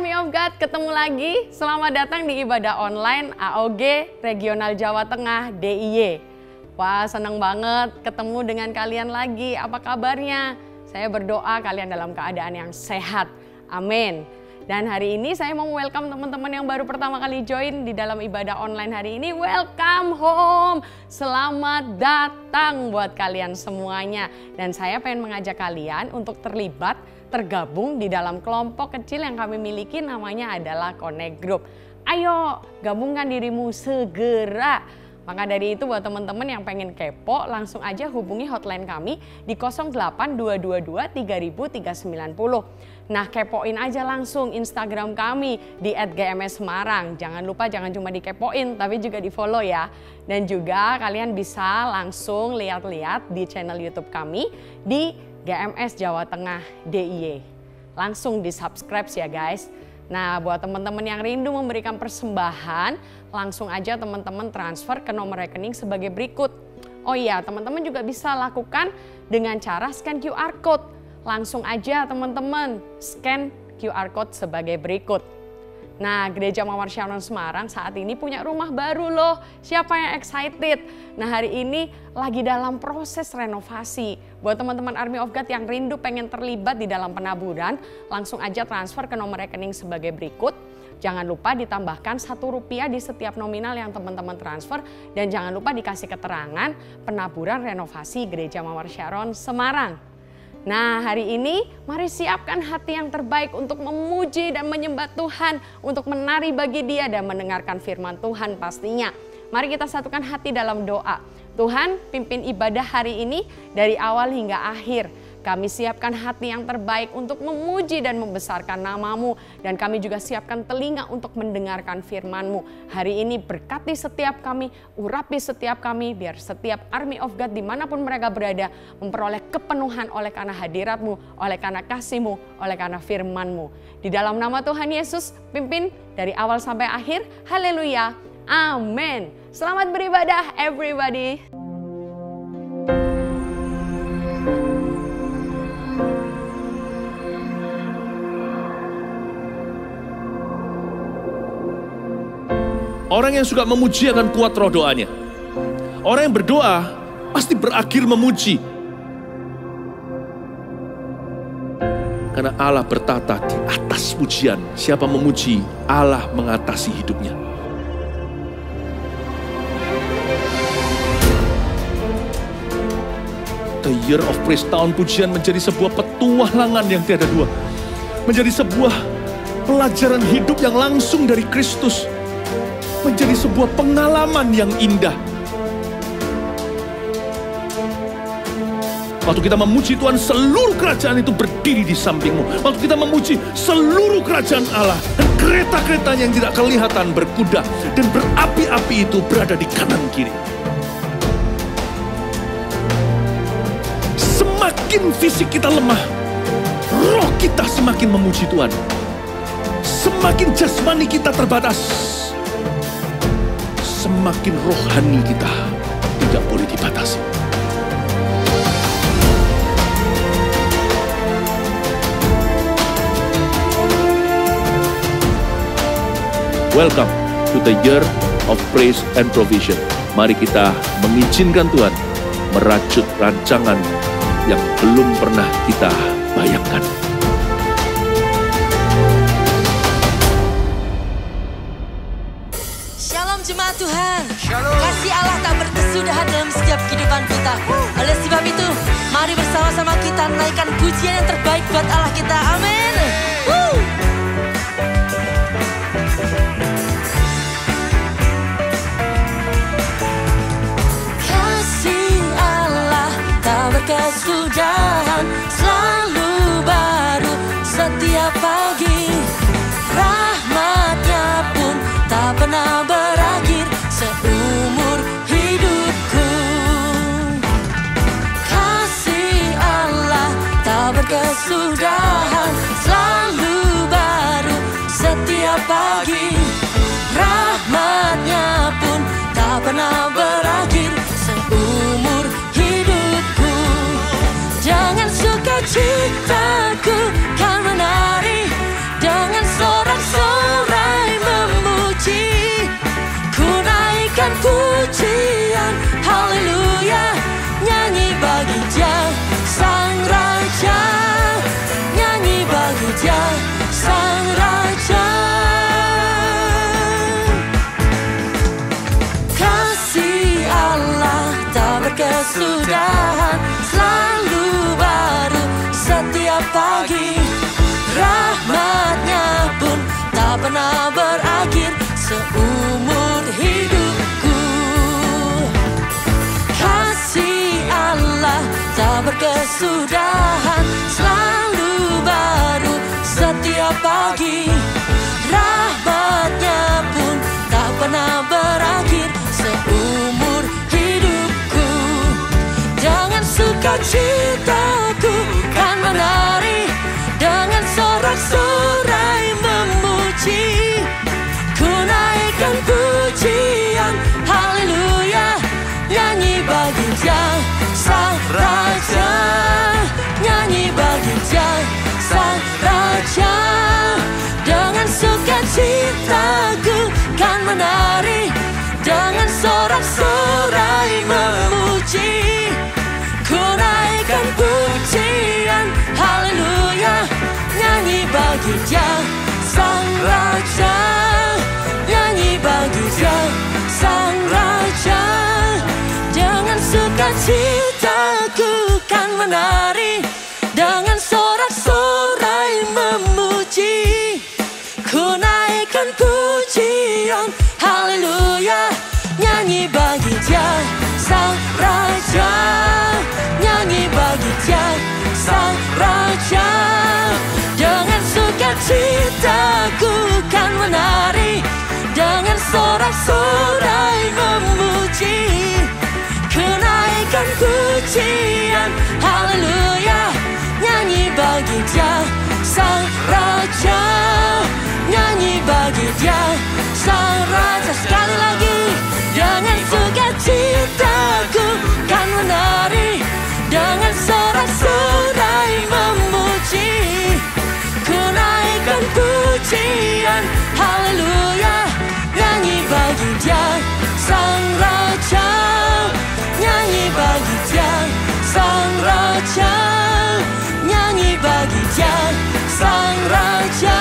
Army of God, ketemu lagi. Selamat datang di ibadah online AOG Regional Jawa Tengah DIY. Wah, senang banget ketemu dengan kalian lagi. Apa kabarnya? Saya berdoa kalian dalam keadaan yang sehat. Amin. Dan hari ini saya mau welcome teman-teman yang baru pertama kali join di dalam ibadah online hari ini. Welcome home. Selamat datang buat kalian semuanya. Dan saya pengen mengajak kalian untuk terlibat tergabung di dalam kelompok kecil yang kami miliki namanya adalah Connect Group. Ayo gabungkan dirimu segera. Maka dari itu buat teman-teman yang pengen kepo langsung aja hubungi hotline kami di 08222 3390. Nah kepoin aja langsung Instagram kami di @gms Semarang. Jangan lupa jangan cuma dikepoin tapi juga di follow ya. Dan juga kalian bisa langsung lihat-lihat di channel YouTube kami di GMS Jawa Tengah DIY. Langsung di subscribe ya guys. Nah buat teman-teman yang rindu memberikan persembahan, langsung aja teman-teman transfer ke nomor rekening sebagai berikut. Oh iya teman-teman juga bisa lakukan dengan cara scan QR Code. Langsung aja teman-teman scan QR Code sebagai berikut. Nah, Gereja Mawar Sharon Semarang saat ini punya rumah baru loh. Siapa yang excited? Nah, hari ini lagi dalam proses renovasi. Buat teman-teman Army of God yang rindu pengen terlibat di dalam penaburan, langsung aja transfer ke nomor rekening sebagai berikut. Jangan lupa ditambahkan satu rupiah di setiap nominal yang teman-teman transfer dan jangan lupa dikasih keterangan penaburan renovasi Gereja Mawar Sharon Semarang. Nah hari ini mari siapkan hati yang terbaik untuk memuji dan menyembah Tuhan, untuk menari bagi dia dan mendengarkan firman Tuhan pastinya. Mari kita satukan hati dalam doa. Tuhan pimpin ibadah hari ini dari awal hingga akhir. Kami siapkan hati yang terbaik untuk memuji dan membesarkan namamu. Dan kami juga siapkan telinga untuk mendengarkan firmanmu. Hari ini berkati setiap kami, urapi setiap kami, biar setiap army of God di mana pun mereka berada memperoleh kepenuhan oleh karena hadiratmu, oleh karena kasihmu, oleh karena firmanmu. Di dalam nama Tuhan Yesus, pimpin dari awal sampai akhir. Haleluya. Amin. Selamat beribadah everybody. Orang yang suka memuji akan kuat roh doanya. Orang yang berdoa pasti berakhir memuji. Karena Allah bertata di atas pujian. Siapa memuji, Allah mengatasi hidupnya. The Year of Praise, tahun pujian menjadi sebuah petualangan yang tiada dua. Menjadi sebuah pelajaran hidup yang langsung dari Kristus menjadi sebuah pengalaman yang indah. Waktu kita memuji Tuhan, seluruh kerajaan itu berdiri di sampingmu. Waktu kita memuji seluruh kerajaan Allah dan kereta-keretanya yang tidak kelihatan berkuda dan berapi-api itu berada di kanan kiri. Semakin fisik kita lemah, roh kita semakin memuji Tuhan. Semakin jasmani kita terbatas, semakin rohani kita tidak boleh dibatasi. Welcome to the year of praise and provision. Mari kita mengizinkan Tuhan merajut rancangan yang belum pernah kita bayangkan. Kasih Allah tak berkesudahan dalam setiap kehidupan kita. Oleh sebab itu, mari bersama-sama kita naikkan pujian yang terbaik buat Allah kita. Amin. Kasih Allah tak berkesudahan, Cintaku kan menari dengan sorak-sorai memuji. Ku naikkan pujian haleluya. Nyanyi bagi dia sang raja. Nyanyi bagi dia sang raja. Kasih Allah tak berkesudahan menari pagi Rahmatnya pun tak pernah berakhir Seumur hidupku. Kasih Allah tak berkesudahan Selalu baru setiap pagi. Rahmatnya pun tak pernah berakhir Seumur hidupku. Dengan sukacitaku kan menari Dengan sorak-sorai memuji. Ku naikkan pujian Haleluya Nyanyi bagi sang raja. Nyanyi bagi sang raja. Dengan sukacitaku kan menari Dengan sorak-sorai memuji. Ku naikkan pujian Haleluya. Nyanyi bagi dia. Sang Raja. Nyanyi bagi dia. Sang Raja. Dengan sukacitaku kan menari. Dengan sorak-sorai memuji. Ku naikkan pujian. Haleluya. Nyanyi bagi dia. Sang Raja. Nyanyi bagi dia Sang Raja Dengan sukacitaku kan menari. Dengan sorak-sorai memuji Kenaikan pujian Haleluya Nyanyi bagi dia Sang Raja. Nyanyi bagi dia Sang Raja. Sekali lagi Dengan sukacitaku kan menari. Dengan sorak-sorai Kenaikan pujian Nyanyi bagi dia Sang Raja Nyanyi bagi dia Sang Raja Nyanyi bagi dia Sang Raja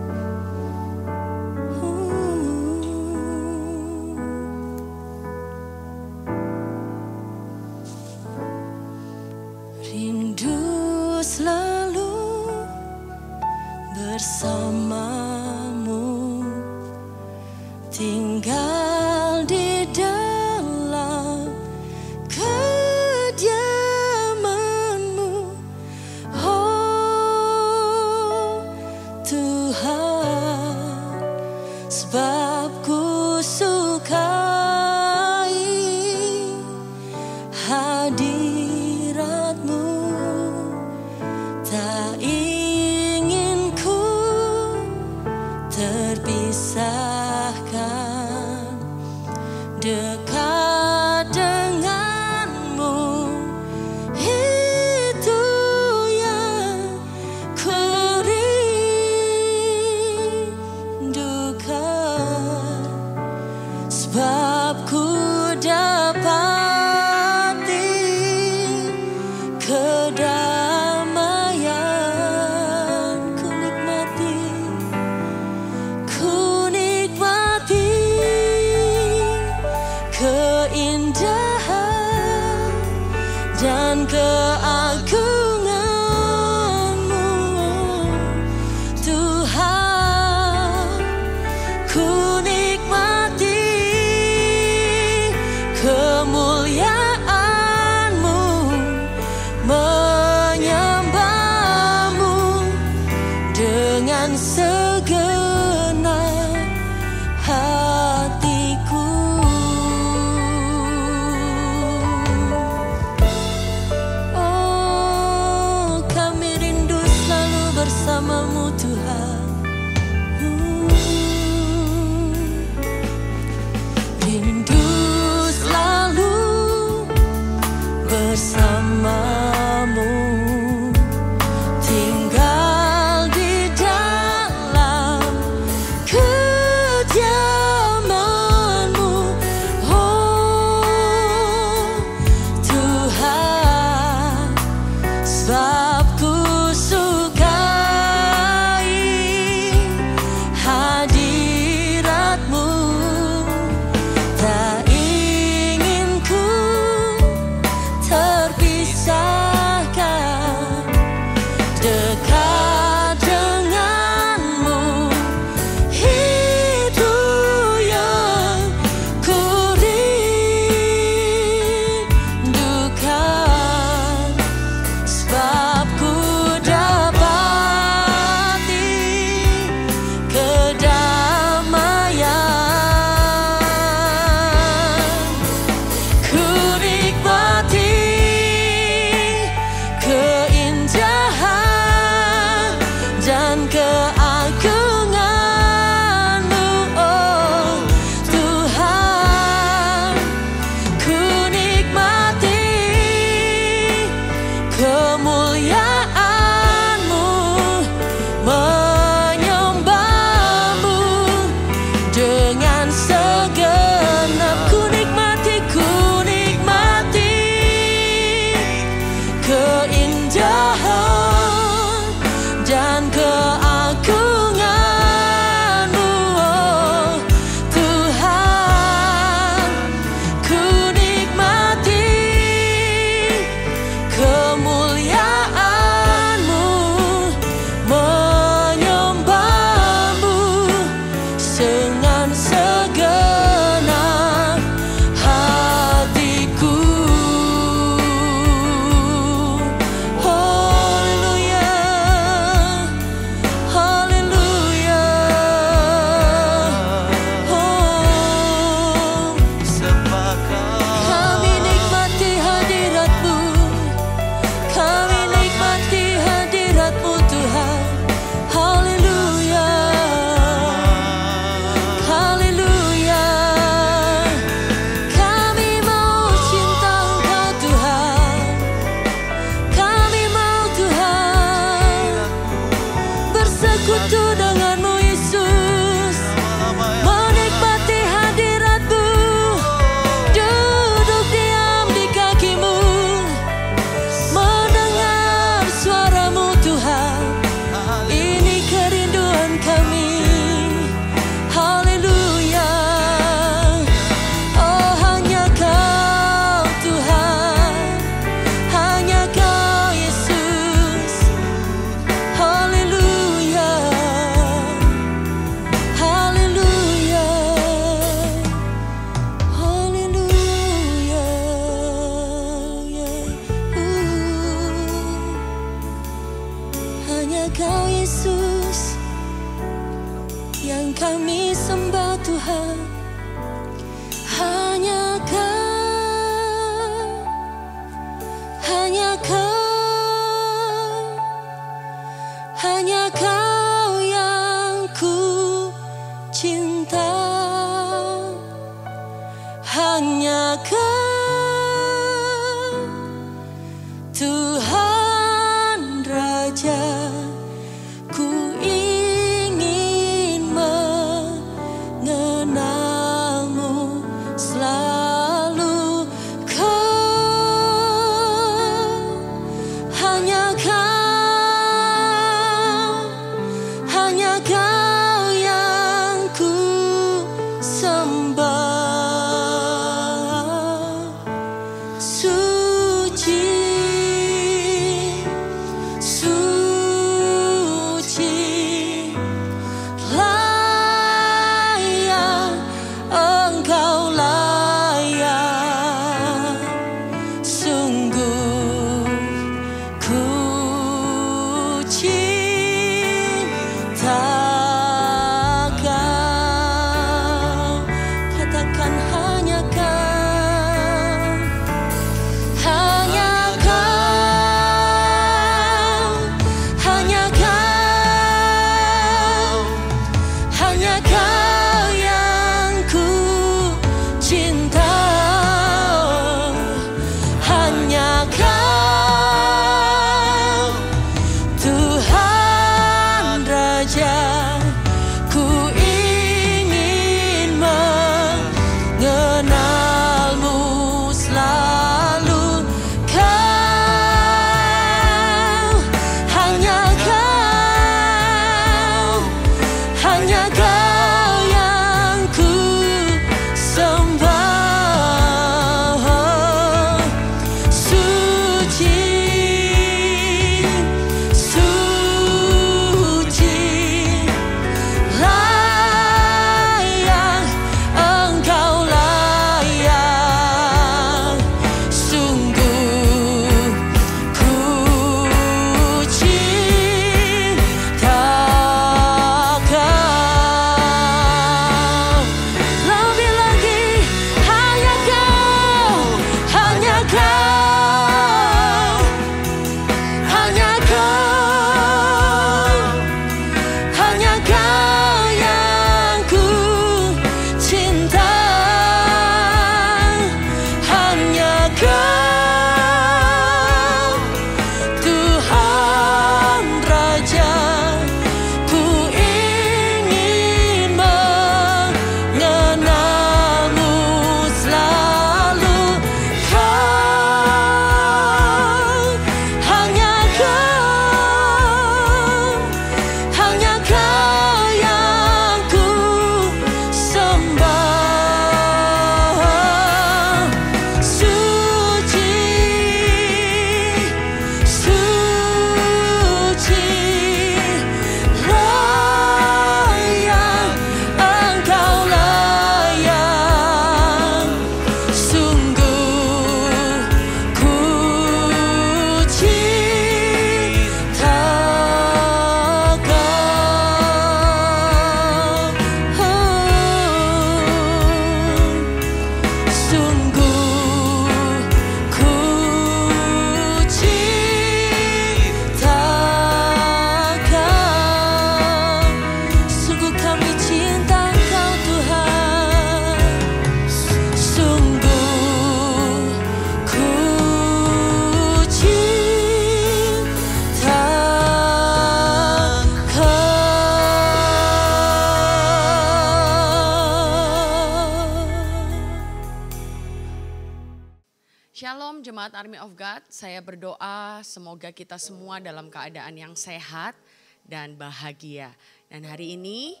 God, saya berdoa semoga kita semua dalam keadaan yang sehat dan bahagia. Dan hari ini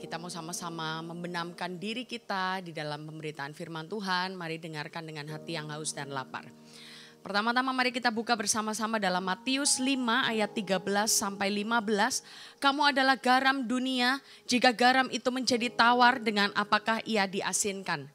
kita mau sama-sama membenamkan diri kita di dalam pemberitaan firman Tuhan. Mari dengarkan dengan hati yang haus dan lapar. Pertama-tama mari kita buka bersama-sama dalam Matius 5 ayat 13 sampai 15. Kamu adalah garam dunia, jika garam itu menjadi tawar dengan apakah ia diasinkan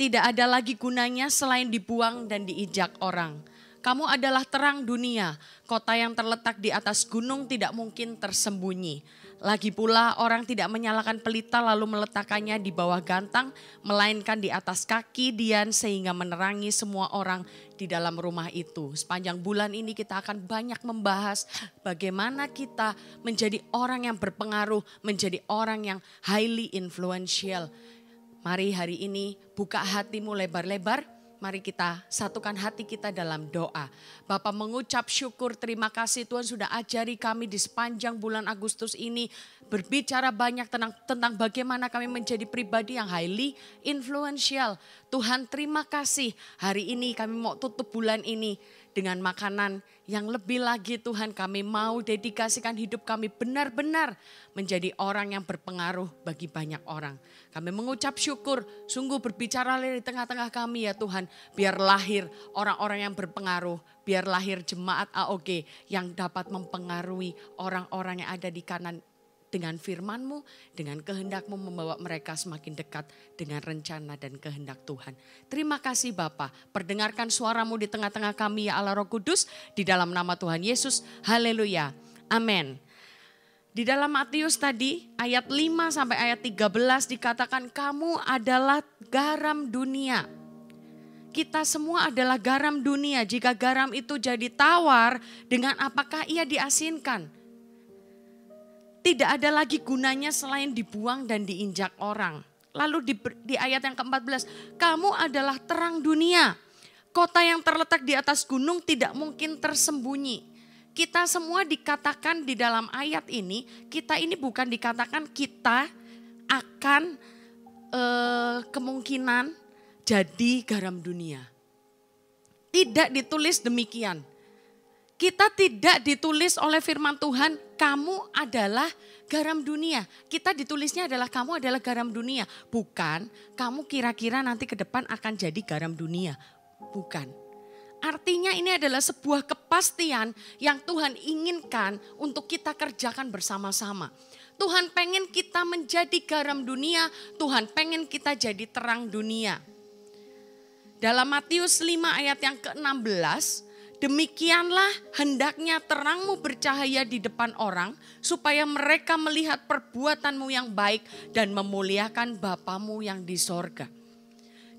tidak ada lagi gunanya selain dibuang dan diijak orang. Kamu adalah terang dunia, kota yang terletak di atas gunung tidak mungkin tersembunyi. Lagi pula orang tidak menyalakan pelita lalu meletakkannya di bawah gantang, melainkan di atas kaki Dian sehingga menerangi semua orang di dalam rumah itu. Sepanjang bulan ini kita akan banyak membahas bagaimana kita menjadi orang yang berpengaruh, menjadi orang yang highly influential Mari hari ini buka hatimu lebar-lebar. Mari kita satukan hati kita dalam doa. Bapak mengucap syukur terima kasih Tuhan sudah ajari kami di sepanjang bulan Agustus ini berbicara banyak tentang tentang bagaimana kami menjadi pribadi yang highly influential. Tuhan terima kasih hari ini kami mau tutup bulan ini dengan makanan yang lebih lagi Tuhan kami mau dedikasikan hidup kami benar-benar menjadi orang yang berpengaruh bagi banyak orang. Kami mengucap syukur sungguh berbicara di tengah-tengah kami ya Tuhan. Biar lahir orang-orang yang berpengaruh. Biar lahir jemaat AOG yang dapat mempengaruhi orang-orang yang ada di kanan dengan firman-Mu, dengan kehendak-Mu membawa mereka semakin dekat dengan rencana dan kehendak Tuhan. Terima kasih Bapa, perdengarkan suaramu di tengah-tengah kami ya Allah Roh Kudus, di dalam nama Tuhan Yesus. Haleluya. Amin. Di dalam Matius tadi ayat 5 sampai ayat 13 dikatakan kamu adalah garam dunia. Kita semua adalah garam dunia. Jika garam itu jadi tawar, dengan apakah ia diasinkan? Tidak ada lagi gunanya selain dibuang dan diinjak orang. Lalu di, di ayat yang ke-14, kamu adalah terang dunia. Kota yang terletak di atas gunung tidak mungkin tersembunyi. Kita semua dikatakan di dalam ayat ini, kita ini bukan dikatakan kita akan eh, kemungkinan jadi garam dunia. Tidak ditulis demikian. Kita tidak ditulis oleh firman Tuhan, kamu adalah garam dunia. Kita ditulisnya adalah kamu adalah garam dunia. Bukan kamu kira-kira nanti ke depan akan jadi garam dunia. Bukan. Artinya ini adalah sebuah kepastian yang Tuhan inginkan untuk kita kerjakan bersama-sama. Tuhan pengen kita menjadi garam dunia, Tuhan pengen kita jadi terang dunia. Dalam Matius 5 ayat yang ke-16, Demikianlah hendaknya terangmu bercahaya di depan orang supaya mereka melihat perbuatanmu yang baik dan memuliakan Bapamu yang di sorga.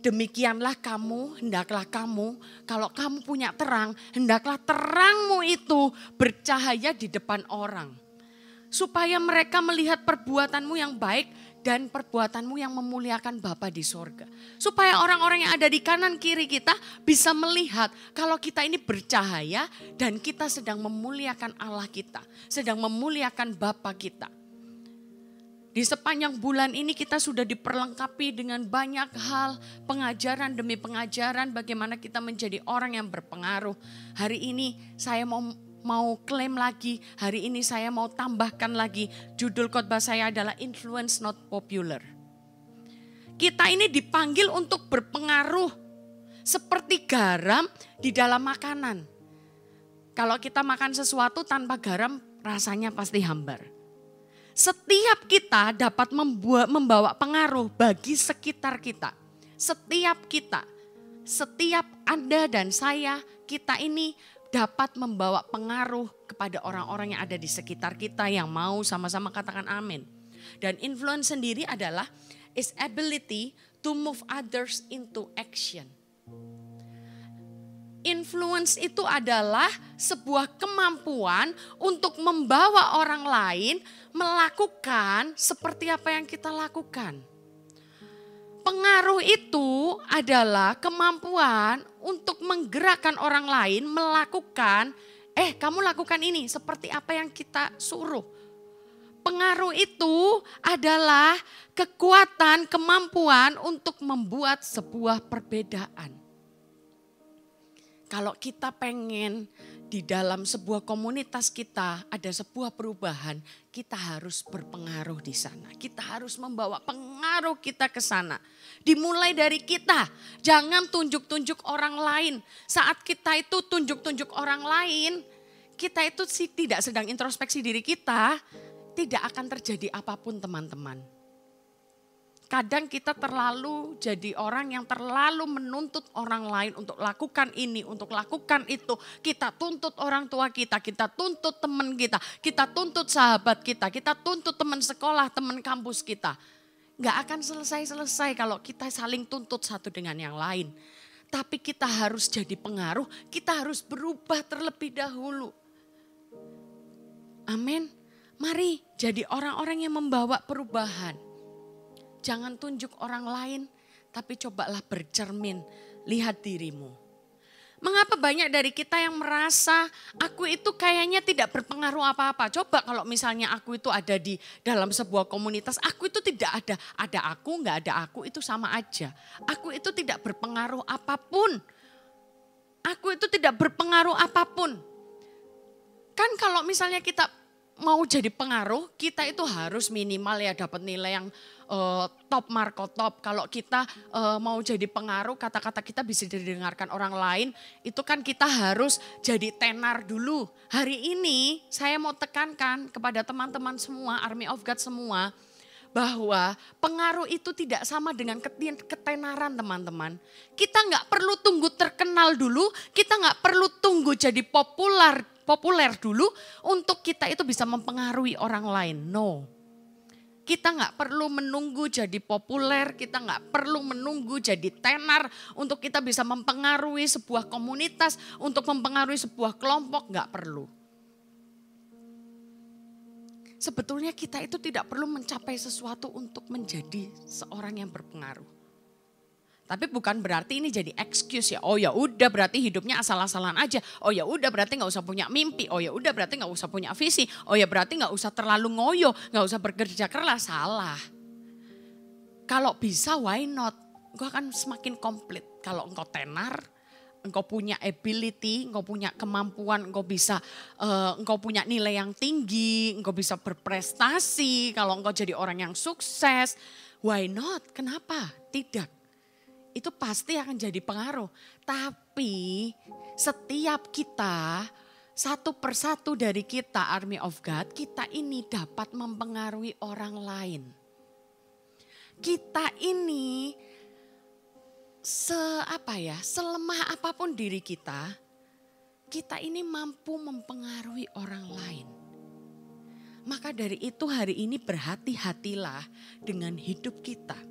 Demikianlah kamu, hendaklah kamu, kalau kamu punya terang, hendaklah terangmu itu bercahaya di depan orang. Supaya mereka melihat perbuatanmu yang baik dan perbuatanmu yang memuliakan Bapa di sorga. Supaya orang-orang yang ada di kanan kiri kita bisa melihat kalau kita ini bercahaya dan kita sedang memuliakan Allah kita. Sedang memuliakan Bapa kita. Di sepanjang bulan ini kita sudah diperlengkapi dengan banyak hal pengajaran demi pengajaran bagaimana kita menjadi orang yang berpengaruh. Hari ini saya mau mau klaim lagi, hari ini saya mau tambahkan lagi. Judul khotbah saya adalah Influence Not Popular. Kita ini dipanggil untuk berpengaruh seperti garam di dalam makanan. Kalau kita makan sesuatu tanpa garam rasanya pasti hambar. Setiap kita dapat membuat, membawa pengaruh bagi sekitar kita. Setiap kita, setiap Anda dan saya, kita ini dapat membawa pengaruh kepada orang-orang yang ada di sekitar kita yang mau sama-sama katakan amin. Dan influence sendiri adalah is ability to move others into action. Influence itu adalah sebuah kemampuan untuk membawa orang lain melakukan seperti apa yang kita lakukan. Pengaruh itu adalah kemampuan untuk menggerakkan orang lain melakukan, eh kamu lakukan ini seperti apa yang kita suruh. Pengaruh itu adalah kekuatan, kemampuan untuk membuat sebuah perbedaan. kalau kita pengen di dalam sebuah komunitas kita ada sebuah perubahan, kita harus berpengaruh di sana. Kita harus membawa pengaruh kita ke sana. Dimulai dari kita, jangan tunjuk-tunjuk orang lain. Saat kita itu tunjuk-tunjuk orang lain, kita itu sih tidak sedang introspeksi diri kita, tidak akan terjadi apa pun teman-teman. Kadang kita terlalu jadi orang yang terlalu menuntut orang lain untuk lakukan ini, untuk lakukan itu. Kita tuntut orang tua kita, kita tuntut teman kita, kita tuntut sahabat kita, kita tuntut teman sekolah, teman kampus kita. Gak akan selesai-selesai kalau kita saling tuntut satu dengan yang lain. Tapi kita harus jadi pengaruh, kita harus berubah terlebih dahulu. Amin. Mari jadi orang-orang yang membawa perubahan Jangan tunjuk orang lain, tapi cobalah bercermin, lihat dirimu. Mengapa banyak dari kita yang merasa aku itu kayaknya tidak berpengaruh apa-apa. Coba kalau misalnya aku itu ada di dalam sebuah komunitas, aku itu tidak ada. Ada aku, nggak ada aku, itu sama aja. Aku itu tidak berpengaruh apa pun. Aku itu tidak berpengaruh apa pun. Kan kalau misalnya kita mau jadi pengaruh, kita itu harus minimal ya dapat nilai yang uh, top marko top. Kalau kita uh, mau jadi pengaruh, kata-kata kita bisa didengarkan orang lain, itu kan kita harus jadi tenar dulu. Hari ini saya mau tekankan kepada teman-teman semua, Army of God semua, bahwa pengaruh itu tidak sama dengan ketenaran teman-teman. Kita nggak perlu tunggu terkenal dulu, kita nggak perlu tunggu jadi populer populer dulu untuk kita itu bisa mempengaruhi orang lain. No. Kita nggak perlu menunggu jadi populer, kita nggak perlu menunggu jadi tenar untuk kita bisa mempengaruhi sebuah komunitas, untuk mempengaruhi sebuah kelompok, nggak perlu. Sebetulnya kita itu tidak perlu mencapai sesuatu untuk menjadi seorang yang berpengaruh. Tapi bukan berarti ini jadi excuse ya. Oh ya udah berarti hidupnya asal-asalan aja. Oh ya udah berarti nggak usah punya mimpi. Oh ya udah berarti nggak usah punya visi. Oh ya berarti nggak usah terlalu ngoyo, nggak usah bekerja keras. Salah. Kalau bisa why not? Gue akan semakin komplit. Kalau engkau tenar, engkau punya ability, engkau punya kemampuan, engkau bisa, uh, engkau punya nilai yang tinggi, engkau bisa berprestasi. Kalau engkau jadi orang yang sukses, why not? Kenapa? Tidak itu pasti akan jadi pengaruh. Tapi setiap kita, satu persatu dari kita Army of God, kita ini dapat mempengaruhi orang lain. Kita ini se apa ya, selemah apa pun diri kita, kita ini mampu mempengaruhi orang lain. Maka dari itu hari ini berhati-hatilah dengan hidup kita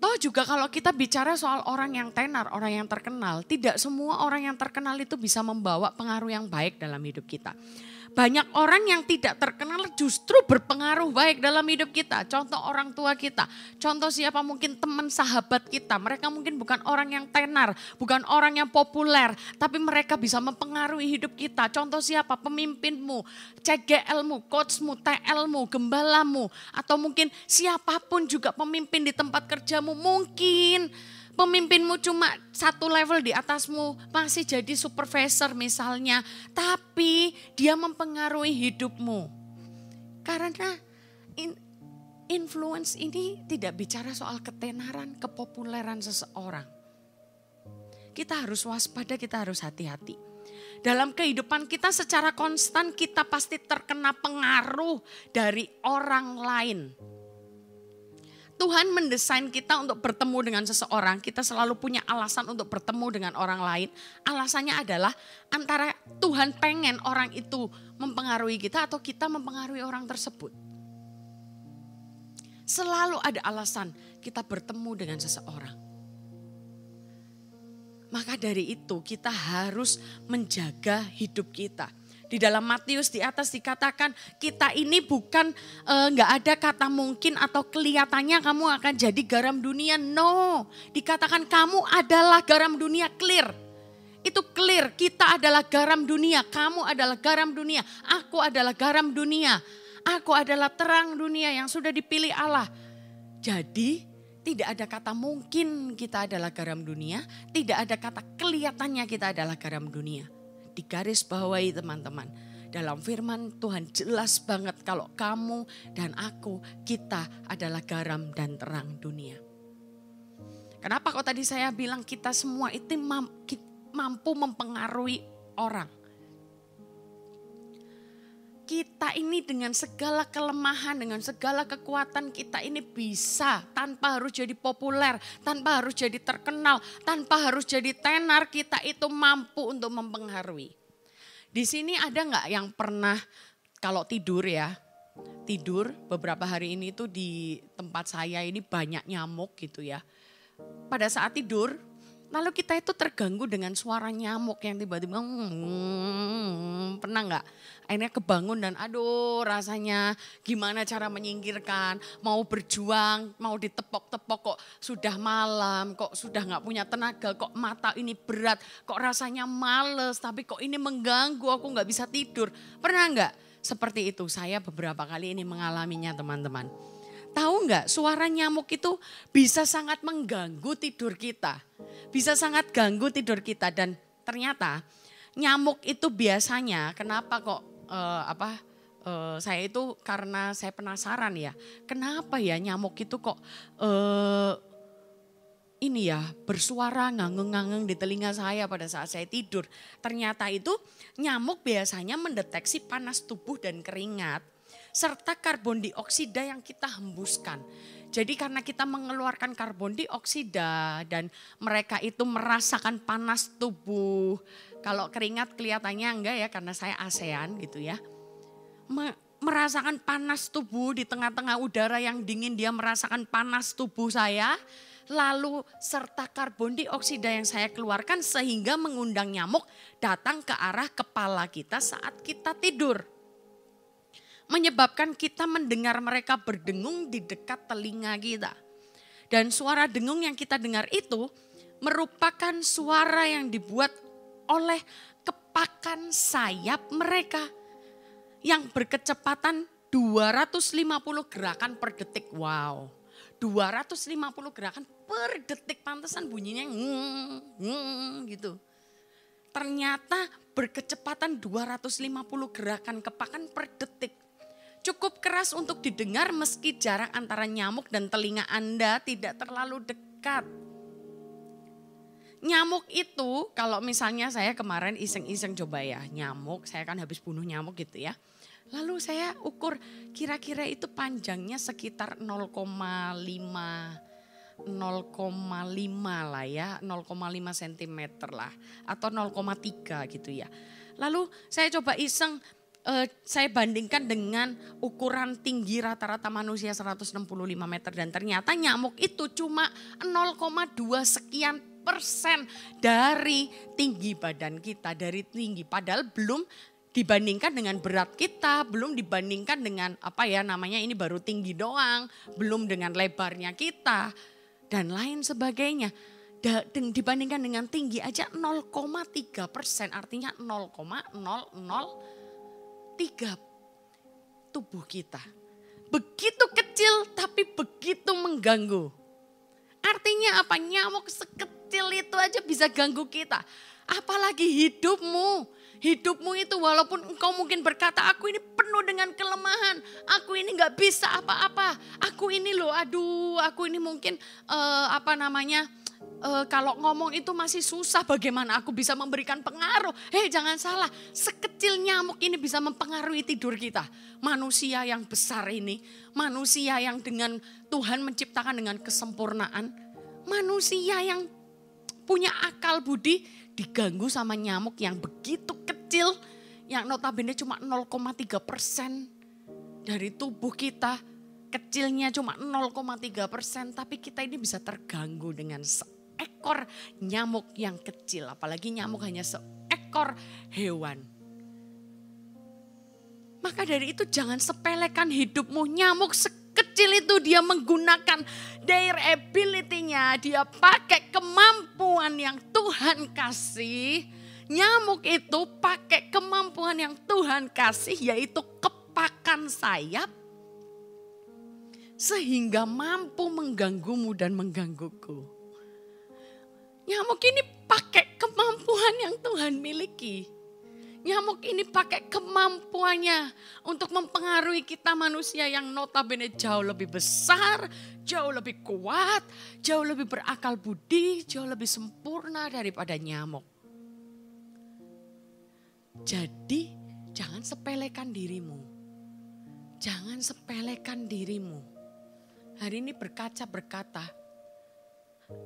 Toh juga kalau kita bicara soal orang yang tenar, orang yang terkenal, tidak semua orang yang terkenal itu bisa membawa pengaruh yang baik dalam hidup kita. Banyak orang yang tidak terkenal justru berpengaruh baik dalam hidup kita. Contoh orang tua kita, contoh siapa mungkin teman sahabat kita. Mereka mungkin bukan orang yang tenar, bukan orang yang populer, tapi mereka bisa mempengaruhi hidup kita. Contoh siapa? Pemimpinmu, CGLmu, coachmu, TLmu, gembalamu, atau mungkin siapa pun juga pemimpin di tempat kerjamu mungkin pemimpinmu cuma satu level di atasmu, masih jadi supervisor misalnya, tapi dia mempengaruhi hidupmu. Karena in, influence ini tidak bicara soal ketenaran, kepopuleran seseorang. Kita harus waspada, kita harus hati-hati. Dalam kehidupan kita secara konstan kita pasti terkena pengaruh dari orang lain Tuhan mendesain kita untuk bertemu dengan seseorang, kita selalu punya alasan untuk bertemu dengan orang lain. Alasannya adalah antara Tuhan pengen orang itu mempengaruhi kita atau kita mempengaruhi orang tersebut. Selalu ada alasan kita bertemu dengan seseorang. Maka dari itu kita harus menjaga hidup kita di dalam Matius di atas dikatakan kita ini bukan eh, nggak uh, ada kata mungkin atau kelihatannya kamu akan jadi garam dunia. No, dikatakan kamu adalah garam dunia clear. Itu clear, kita adalah garam dunia, kamu adalah garam dunia, aku adalah garam dunia. Aku adalah terang dunia yang sudah dipilih Allah. Jadi Tidak ada kata mungkin kita adalah garam dunia, tidak ada kata kelihatannya kita adalah garam dunia. Di garis bawahi teman-teman, dalam firman Tuhan jelas banget kalau kamu dan aku, kita adalah garam dan terang dunia. Kenapa kok tadi saya bilang kita semua itu mampu mempengaruhi orang kita ini dengan segala kelemahan, dengan segala kekuatan kita ini bisa tanpa harus jadi populer, tanpa harus jadi terkenal, tanpa harus jadi tenar, kita itu mampu untuk mempengaruhi. Di sini ada nggak yang pernah kalau tidur ya, tidur beberapa hari ini tuh di tempat saya ini banyak nyamuk gitu ya. Pada saat tidur Lalu kita itu terganggu dengan suara nyamuk yang tiba-tiba hmm, pernah nggak? Akhirnya kebangun dan aduh rasanya gimana cara menyingkirkan, mau berjuang, mau ditepok-tepok kok sudah malam, kok sudah nggak punya tenaga, kok mata ini berat, kok rasanya males, tapi kok ini mengganggu, aku nggak bisa tidur. Pernah nggak? Seperti itu saya beberapa kali ini mengalaminya teman-teman. Tahu nggak suara nyamuk itu bisa sangat mengganggu tidur kita. Bisa sangat ganggu tidur kita dan ternyata nyamuk itu biasanya kenapa kok uh, apa uh, saya itu karena saya penasaran ya. Kenapa ya nyamuk itu kok uh, ini ya bersuara ngangeng-ngangeng di telinga saya pada saat saya tidur. Ternyata itu nyamuk biasanya mendeteksi panas tubuh dan keringat serta karbon dioksida yang kita hembuskan. Jadi karena kita mengeluarkan karbon dioksida dan mereka itu merasakan panas tubuh. Kalau keringat kelihatannya enggak ya karena saya ASEAN gitu ya. Merasakan panas tubuh di tengah-tengah udara yang dingin dia merasakan panas tubuh saya. Lalu serta karbon dioksida yang saya keluarkan sehingga mengundang nyamuk datang ke arah kepala kita saat kita tidur menyebabkan kita mendengar mereka berdengung di dekat telinga kita. Dan suara dengung yang kita dengar itu merupakan suara yang dibuat oleh kepakan sayap mereka yang berkecepatan 250 gerakan per detik. Wow. 250 gerakan per detik pantesan bunyinya ngeng, ngeng, gitu. Ternyata berkecepatan 250 gerakan kepakan per detik cukup keras untuk didengar meski jarak antara nyamuk dan telinga Anda tidak terlalu dekat. Nyamuk itu kalau misalnya saya kemarin iseng-iseng coba ya nyamuk, saya kan habis bunuh nyamuk gitu ya. Lalu saya ukur kira-kira itu panjangnya sekitar 0,5 0,5 lah ya, 0,5 cm lah atau 0,3 gitu ya. Lalu saya coba iseng uh, saya bandingkan dengan ukuran tinggi rata-rata manusia 165 meter dan ternyata nyamuk itu cuma 0,2 sekian persen dari tinggi badan kita, dari tinggi padahal belum dibandingkan dengan berat kita, belum dibandingkan dengan apa ya namanya ini baru tinggi doang, belum dengan lebarnya kita dan lain sebagainya. dibandingkan dengan tinggi aja 0,3 persen, artinya 0,00 tiga tubuh kita. Begitu kecil tapi begitu mengganggu. Artinya apa? Nyamuk sekecil itu aja bisa ganggu kita. Apalagi hidupmu. Hidupmu itu walaupun engkau mungkin berkata aku ini penuh dengan kelemahan. Aku ini nggak bisa apa-apa. Aku ini loh aduh aku ini mungkin uh, apa namanya uh, kalau ngomong itu masih susah bagaimana aku bisa memberikan pengaruh. Hei jangan salah, sekecil nyamuk ini bisa mempengaruhi tidur kita. Manusia yang besar ini, manusia yang dengan Tuhan menciptakan dengan kesempurnaan. Manusia yang punya akal budi diganggu sama nyamuk yang begitu kecil. Yang notabene cuma 0,3 persen dari tubuh kita kecilnya cuma 0,3 persen, tapi kita ini bisa terganggu dengan seekor nyamuk yang kecil, apalagi nyamuk hanya seekor hewan. Maka dari itu jangan sepelekan hidupmu. Nyamuk sekecil itu dia menggunakan their ability-nya. Dia pakai kemampuan yang Tuhan kasih. Nyamuk itu pakai kemampuan yang Tuhan kasih yaitu kepakan sayap sehingga mampu mengganggumu dan menggangguku. Nyamuk ini pakai kemampuan yang Tuhan miliki. Nyamuk ini pakai kemampuannya untuk mempengaruhi kita manusia yang notabene jauh lebih besar, jauh lebih kuat, jauh lebih berakal budi, jauh lebih sempurna daripada nyamuk. Jadi jangan sepelekan dirimu. Jangan sepelekan dirimu hari ini berkaca berkata,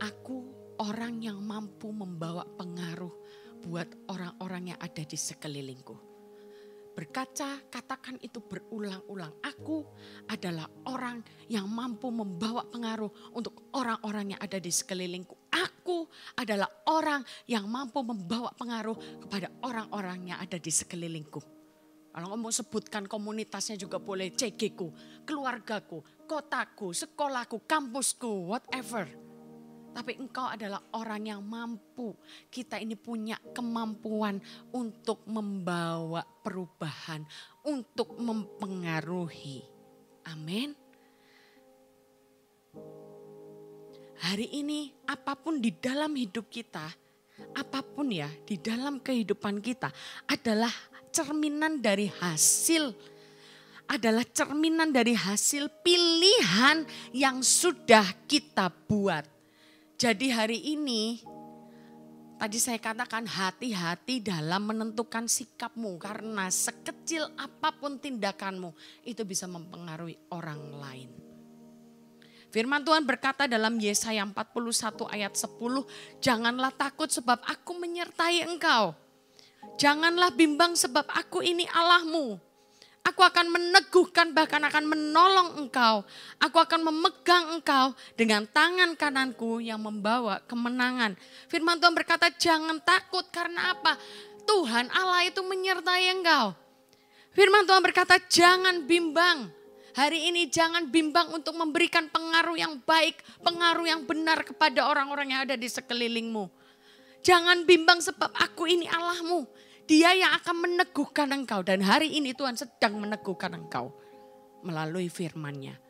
aku orang yang mampu membawa pengaruh buat orang-orang yang ada di sekelilingku. Berkaca, katakan itu berulang-ulang. Aku adalah orang yang mampu membawa pengaruh untuk orang-orang yang ada di sekelilingku. Aku adalah orang yang mampu membawa pengaruh kepada orang-orang yang ada di sekelilingku. Kalau ngomong sebutkan komunitasnya juga boleh CG ku, keluargaku, kotaku, sekolahku, kampusku, whatever. Tapi engkau adalah orang yang mampu. Kita ini punya kemampuan untuk membawa perubahan, untuk mempengaruhi. Amin. Hari ini apa pun di dalam hidup kita, apa pun ya di dalam kehidupan kita adalah cerminan dari hasil adalah cerminan dari hasil pilihan yang sudah kita buat. Jadi hari ini tadi saya katakan hati-hati dalam menentukan sikapmu karena sekecil apa pun tindakanmu itu bisa mempengaruhi orang lain. Firman Tuhan berkata dalam Yesaya 41 ayat 10, "Janganlah takut sebab aku menyertai engkau." Janganlah bimbang sebab aku ini Allahmu. Aku akan meneguhkan bahkan akan menolong engkau. Aku akan memegang engkau dengan tangan kananku yang membawa kemenangan. Firman Tuhan berkata jangan takut karena apa? Tuhan Allah itu menyertai engkau. Firman Tuhan berkata jangan bimbang. Hari ini jangan bimbang untuk memberikan pengaruh yang baik, pengaruh yang benar kepada orang-orang yang ada di sekelilingmu. Jangan bimbang sebab aku ini Allahmu. Dia yang akan meneguhkan engkau. Dan hari ini Tuhan sedang meneguhkan engkau melalui firmannya.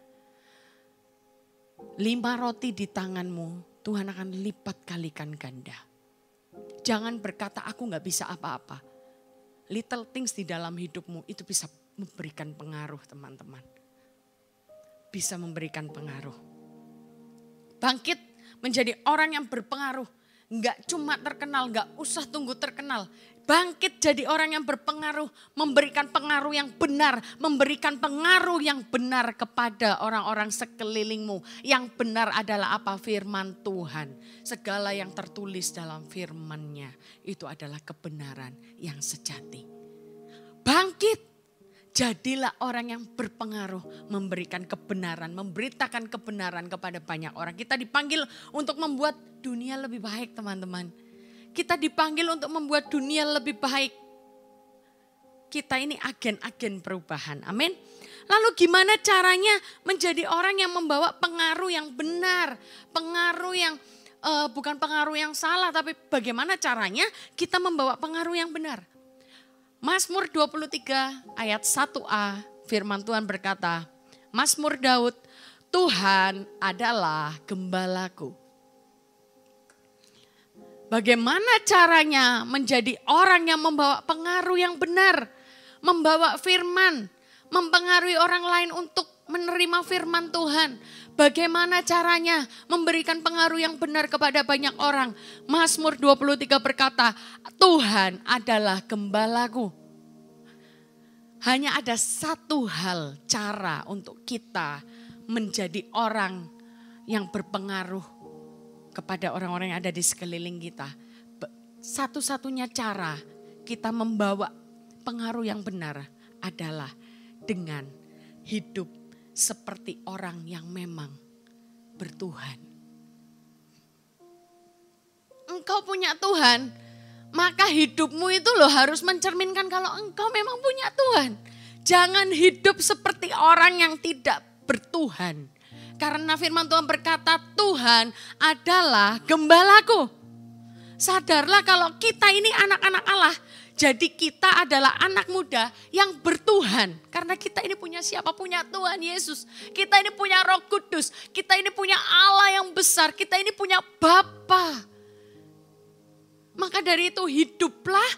Lima roti di tanganmu, Tuhan akan lipat kalikan ganda. Jangan berkata aku nggak bisa apa-apa. Little things di dalam hidupmu itu bisa memberikan pengaruh teman-teman. Bisa memberikan pengaruh. Bangkit menjadi orang yang berpengaruh. Nggak cuma terkenal, nggak usah tunggu terkenal bangkit jadi orang yang berpengaruh, memberikan pengaruh yang benar, memberikan pengaruh yang benar kepada orang-orang sekelilingmu. Yang benar adalah apa? Firman Tuhan. Segala yang tertulis dalam firman-Nya itu adalah kebenaran yang sejati. Bangkit. Jadilah orang yang berpengaruh, memberikan kebenaran, memberitakan kebenaran kepada banyak orang. Kita dipanggil untuk membuat dunia lebih baik, teman-teman kita dipanggil untuk membuat dunia lebih baik. Kita ini agen-agen perubahan. Amin. Lalu gimana caranya menjadi orang yang membawa pengaruh yang benar, pengaruh yang uh, bukan pengaruh yang salah, tapi bagaimana caranya kita membawa pengaruh yang benar. Mazmur 23 ayat 1a firman Tuhan berkata, Mazmur Daud, Tuhan adalah gembalaku. Bagaimana caranya menjadi orang yang membawa pengaruh yang benar, membawa firman, mempengaruhi orang lain untuk menerima firman Tuhan. Bagaimana caranya memberikan pengaruh yang benar kepada banyak orang. Mazmur 23 berkata, Tuhan adalah gembalaku. Hanya ada satu hal cara untuk kita menjadi orang yang berpengaruh kepada orang-orang yang ada di sekeliling kita. Satu-satunya cara kita membawa pengaruh yang benar adalah dengan hidup seperti orang yang memang bertuhan. Engkau punya Tuhan, maka hidupmu itu loh harus mencerminkan kalau engkau memang punya Tuhan. Jangan hidup seperti orang yang tidak bertuhan. Karena firman Tuhan berkata Tuhan adalah gembalaku. Sadarlah kalau kita ini anak-anak Allah. Jadi kita adalah anak muda yang bertuhan. Karena kita ini punya siapa? Punya Tuhan Yesus. Kita ini punya roh kudus. Kita ini punya Allah yang besar. Kita ini punya Bapa. Maka dari itu hiduplah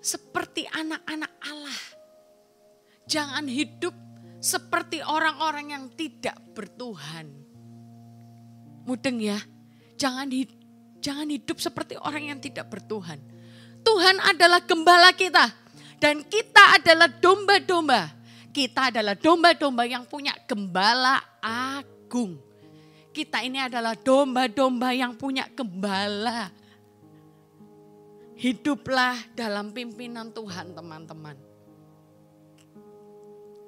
seperti anak-anak Allah. Jangan hidup seperti orang-orang yang tidak bertuhan. Mudeng ya, jangan hidup, jangan hidup seperti orang yang tidak bertuhan. Tuhan adalah gembala kita dan kita adalah domba-domba. Kita adalah domba-domba yang punya gembala agung. Kita ini adalah domba-domba yang punya gembala. Hiduplah dalam pimpinan Tuhan teman-teman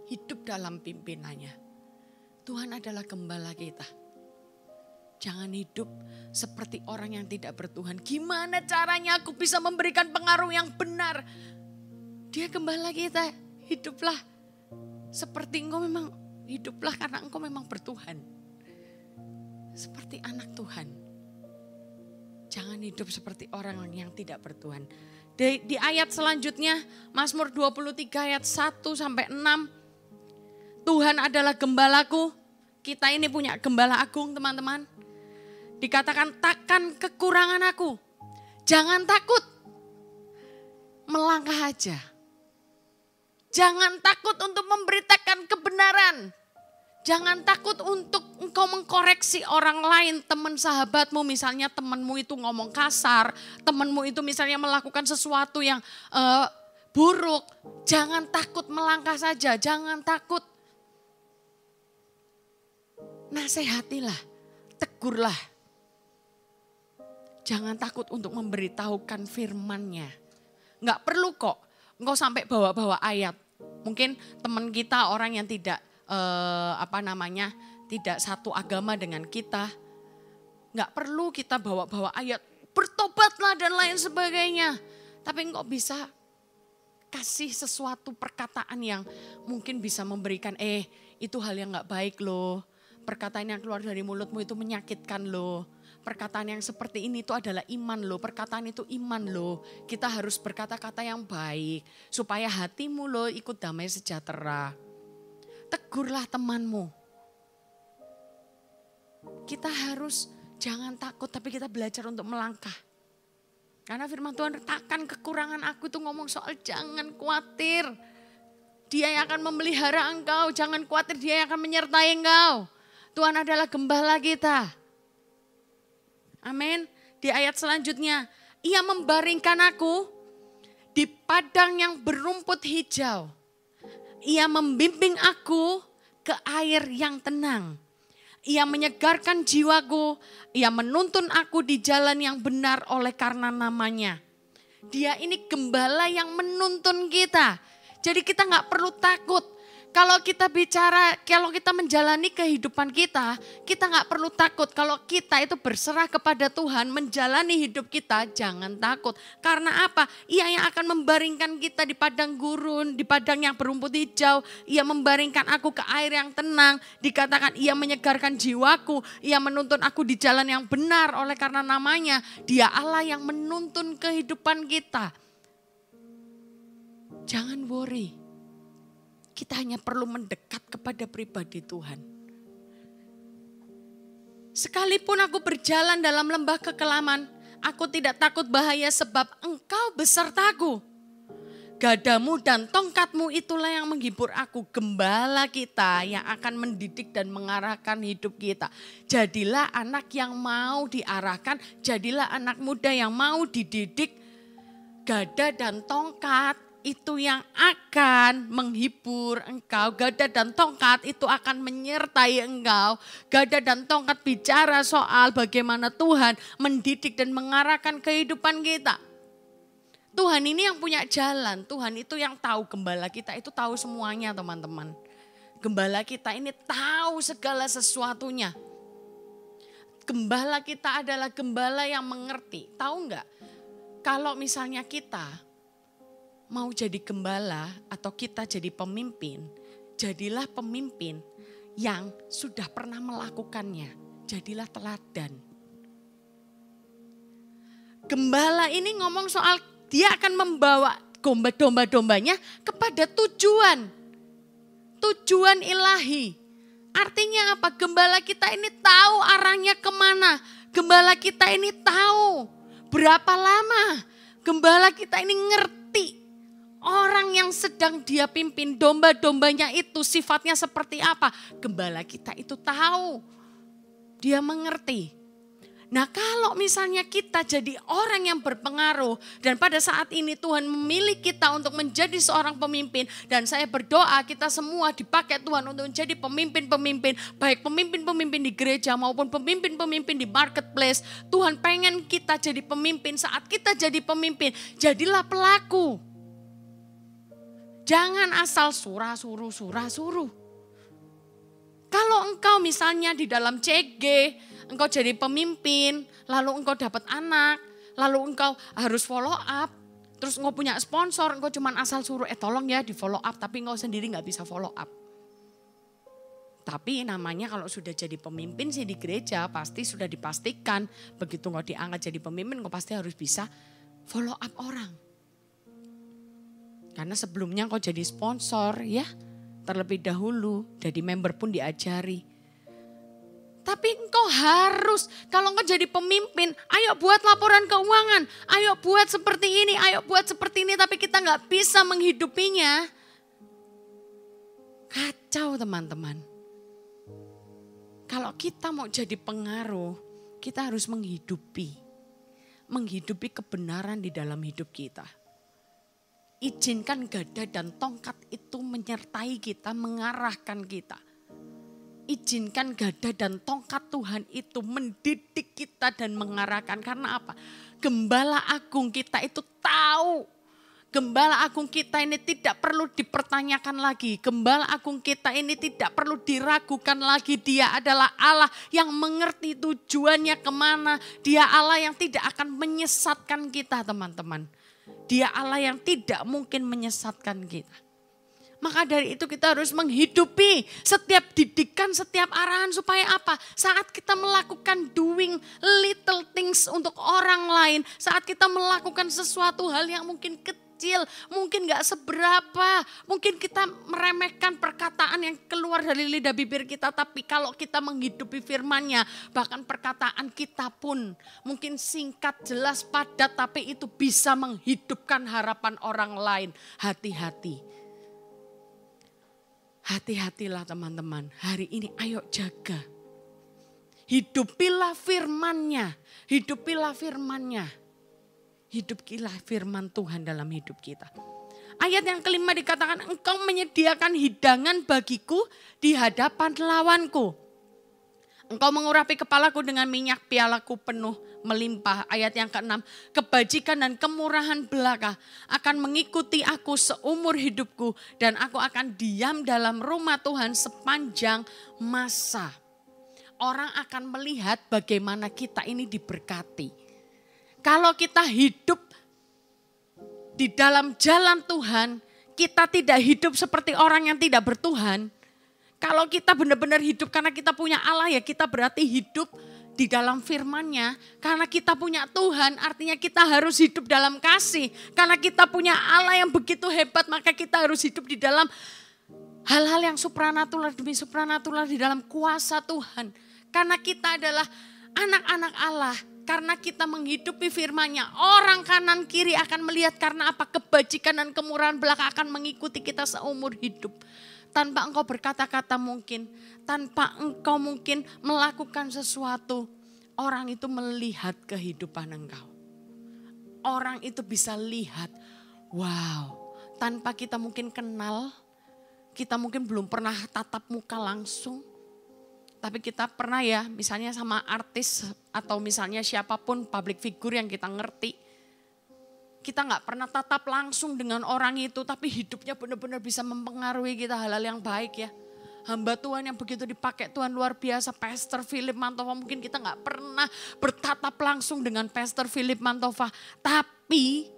hidup dalam pimpinannya. Tuhan adalah gembala kita. Jangan hidup seperti orang yang tidak bertuhan. Gimana caranya aku bisa memberikan pengaruh yang benar? Dia gembala kita. Hiduplah seperti engkau memang hiduplah karena engkau memang bertuhan. Seperti anak Tuhan. Jangan hidup seperti orang yang tidak bertuhan. Di, di ayat selanjutnya Mazmur 23 ayat 1 sampai 6 Tuhan adalah gembalaku. Kita ini punya gembala agung teman-teman. Dikatakan takkan kekurangan aku. Jangan takut. Melangkah aja. Jangan takut untuk memberitakan kebenaran. Jangan takut untuk engkau mengkoreksi orang lain, teman sahabatmu misalnya temanmu itu ngomong kasar, temanmu itu misalnya melakukan sesuatu yang uh, buruk. Jangan takut melangkah saja, jangan takut nasihatilah, tegurlah. Jangan takut untuk memberitahukan firmannya. Nggak perlu kok, engkau sampai bawa-bawa ayat. Mungkin teman kita orang yang tidak eh, apa namanya tidak satu agama dengan kita. Nggak perlu kita bawa-bawa ayat, bertobatlah dan lain sebagainya. Tapi engkau bisa kasih sesuatu perkataan yang mungkin bisa memberikan, eh itu hal yang nggak baik loh Perkataan yang keluar dari mulutmu itu menyakitkan loh. Perkataan yang seperti ini itu adalah iman loh. Perkataan itu iman loh. Kita harus berkata-kata yang baik. Supaya hatimu loh ikut damai sejahtera. Tegurlah temanmu. Kita harus jangan takut tapi kita belajar untuk melangkah. Karena firman Tuhan takkan kekurangan aku itu ngomong soal jangan khawatir. Dia yang akan memelihara engkau, jangan khawatir dia yang akan menyertai engkau. Tuhan adalah gembala kita. Amin. Di ayat selanjutnya, ia membaringkan aku di padang yang berumput hijau. Ia membimbing aku ke air yang tenang. Ia menyegarkan jiwaku, ia menuntun aku di jalan yang benar oleh karena namanya. Dia ini gembala yang menuntun kita. Jadi kita nggak perlu takut kalau kita bicara, kalau kita menjalani kehidupan kita, kita nggak perlu takut. Kalau kita itu berserah kepada Tuhan, menjalani hidup kita, jangan takut. Karena apa? Ia yang akan membaringkan kita di padang gurun, di padang yang berumput hijau. Ia membaringkan aku ke air yang tenang. Dikatakan ia menyegarkan jiwaku. Ia menuntun aku di jalan yang benar oleh karena namanya. Dia Allah yang menuntun kehidupan kita. Jangan worry kita hanya perlu mendekat kepada pribadi Tuhan. Sekalipun aku berjalan dalam lembah kekelaman, aku tidak takut bahaya sebab engkau besertaku. Gadamu dan tongkatmu itulah yang menghibur aku. Gembala kita yang akan mendidik dan mengarahkan hidup kita. Jadilah anak yang mau diarahkan, jadilah anak muda yang mau dididik. Gada dan tongkat itu yang akan menghibur engkau. Gada dan tongkat itu akan menyertai engkau. Gada dan tongkat bicara soal bagaimana Tuhan mendidik dan mengarahkan kehidupan kita. Tuhan ini yang punya jalan, Tuhan itu yang tahu gembala kita itu tahu semuanya teman-teman. Gembala kita ini tahu segala sesuatunya. Gembala kita adalah gembala yang mengerti. Tahu nggak? Kalau misalnya kita mau jadi gembala atau kita jadi pemimpin, jadilah pemimpin yang sudah pernah melakukannya. Jadilah teladan. Gembala ini ngomong soal dia akan membawa domba-dombanya kepada tujuan. Tujuan ilahi. Artinya apa? Gembala kita ini tahu arahnya ke mana. Gembala kita ini tahu berapa lama. Gembala kita ini ngerti orang yang sedang dia pimpin domba-dombanya itu sifatnya seperti apa. Gembala kita itu tahu. Dia mengerti. Nah kalau misalnya kita jadi orang yang berpengaruh dan pada saat ini Tuhan memilih kita untuk menjadi seorang pemimpin dan saya berdoa kita semua dipakai Tuhan untuk menjadi pemimpin-pemimpin baik pemimpin-pemimpin di gereja maupun pemimpin-pemimpin di marketplace. Tuhan pengen kita jadi pemimpin saat kita jadi pemimpin jadilah pelaku. Jangan asal surah suruh surah suruh. Kalau engkau misalnya di dalam CG, engkau jadi pemimpin, lalu engkau dapat anak, lalu engkau harus follow up, terus engkau punya sponsor, engkau cuma asal suruh, eh tolong ya di follow up, tapi engkau sendiri nggak bisa follow up. Tapi namanya kalau sudah jadi pemimpin sih di gereja pasti sudah dipastikan begitu engkau diangkat jadi pemimpin engkau pasti harus bisa follow up orang. Karena sebelumnya engkau jadi sponsor ya terlebih dahulu jadi member pun diajari tapi engkau harus, kalau engkau jadi pemimpin, ayo buat laporan keuangan, ayo buat seperti ini, ayo buat seperti ini, tapi kita nggak bisa menghidupinya. Kacau teman-teman. Kalau kita mau jadi pengaruh, kita harus menghidupi. Menghidupi kebenaran di dalam hidup kita. Izinkan gada dan tongkat itu menyertai kita, mengarahkan kita izinkan gada dan tongkat Tuhan itu mendidik kita dan mengarahkan. Karena apa? Gembala agung kita itu tahu. Gembala agung kita ini tidak perlu dipertanyakan lagi. Gembala agung kita ini tidak perlu diragukan lagi. Dia adalah Allah yang mengerti tujuannya ke mana. Dia Allah yang tidak akan menyesatkan kita teman-teman. Dia Allah yang tidak mungkin menyesatkan kita. Maka dari itu kita harus menghidupi setiap didikan, setiap arahan supaya apa? Saat kita melakukan doing little things untuk orang lain, saat kita melakukan sesuatu hal yang mungkin kecil, mungkin gak seberapa, mungkin kita meremehkan perkataan yang keluar dari lidah bibir kita, tapi kalau kita menghidupi firmannya, bahkan perkataan kita pun mungkin singkat, jelas, padat, tapi itu bisa menghidupkan harapan orang lain. Hati-hati Hati-hatilah teman-teman, hari ini ayo jaga. Hidupilah firmannya, hidupilah firmannya. Hidupilah firman Tuhan dalam hidup kita. Ayat yang kelima dikatakan, engkau menyediakan hidangan bagiku di hadapan lawanku. Engkau mengurapi kepalaku dengan minyak pialaku penuh melimpah. Ayat yang keenam, kebajikan dan kemurahan belaka akan mengikuti aku seumur hidupku dan aku akan diam dalam rumah Tuhan sepanjang masa. Orang akan melihat bagaimana kita ini diberkati. Kalau kita hidup di dalam jalan Tuhan, kita tidak hidup seperti orang yang tidak bertuhan, kalau kita benar-benar hidup karena kita punya Allah ya kita berarti hidup di dalam firman-Nya. Karena kita punya Tuhan artinya kita harus hidup dalam kasih. Karena kita punya Allah yang begitu hebat maka kita harus hidup di dalam hal-hal yang supranatural demi supranatural di dalam kuasa Tuhan. Karena kita adalah anak-anak Allah. Karena kita menghidupi firman-Nya, orang kanan kiri akan melihat karena apa kebajikan dan kemurahan belaka akan mengikuti kita seumur hidup tanpa engkau berkata-kata mungkin, tanpa engkau mungkin melakukan sesuatu, orang itu melihat kehidupan engkau. Orang itu bisa lihat, wow, tanpa kita mungkin kenal, kita mungkin belum pernah tatap muka langsung, tapi kita pernah ya, misalnya sama artis atau misalnya siapa pun public figure yang kita ngerti, kita nggak pernah tatap langsung dengan orang itu, tapi hidupnya benar-benar bisa mempengaruhi kita hal-hal yang baik ya. Hamba Tuhan yang begitu dipakai Tuhan luar biasa, Pastor Philip Mantova. Mungkin kita nggak pernah bertatap langsung dengan Pastor Philip Mantova. Tapi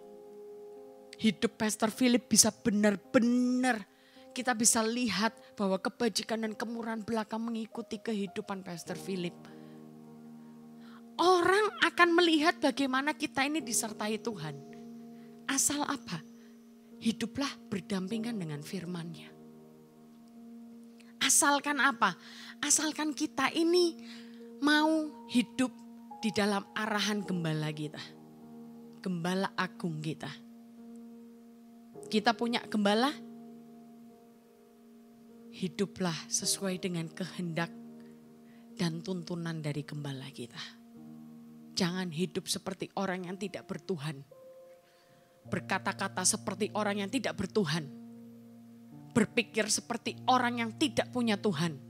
hidup Pastor Philip bisa benar-benar kita bisa lihat bahwa kebajikan dan kemurahan belakang mengikuti kehidupan Pastor Philip. Orang akan melihat bagaimana kita ini disertai Tuhan Asal apa? Hiduplah berdampingan dengan firman-Nya. Asalkan apa? Asalkan kita ini mau hidup di dalam arahan gembala kita. Gembala agung kita. Kita punya gembala, hiduplah sesuai dengan kehendak dan tuntunan dari gembala kita. Jangan hidup seperti orang yang tidak bertuhan. Berkata-kata seperti orang yang tidak bertuhan. Berpikir seperti orang yang tidak punya Tuhan.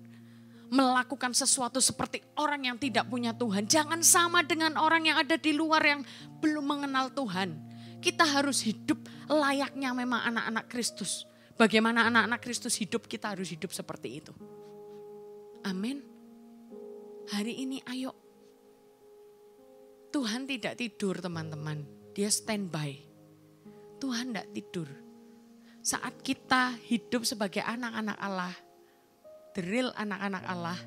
Melakukan sesuatu seperti orang yang tidak punya Tuhan. Jangan sama dengan orang yang ada di luar yang belum mengenal Tuhan. Kita harus hidup layaknya memang anak-anak Kristus. Bagaimana anak-anak Kristus hidup, kita harus hidup seperti itu. Amin. Hari ini ayo Tuhan tidak tidur teman-teman. Dia standby. Tuhan tidak tidur. Saat kita hidup sebagai anak-anak Allah, real anak-anak Allah,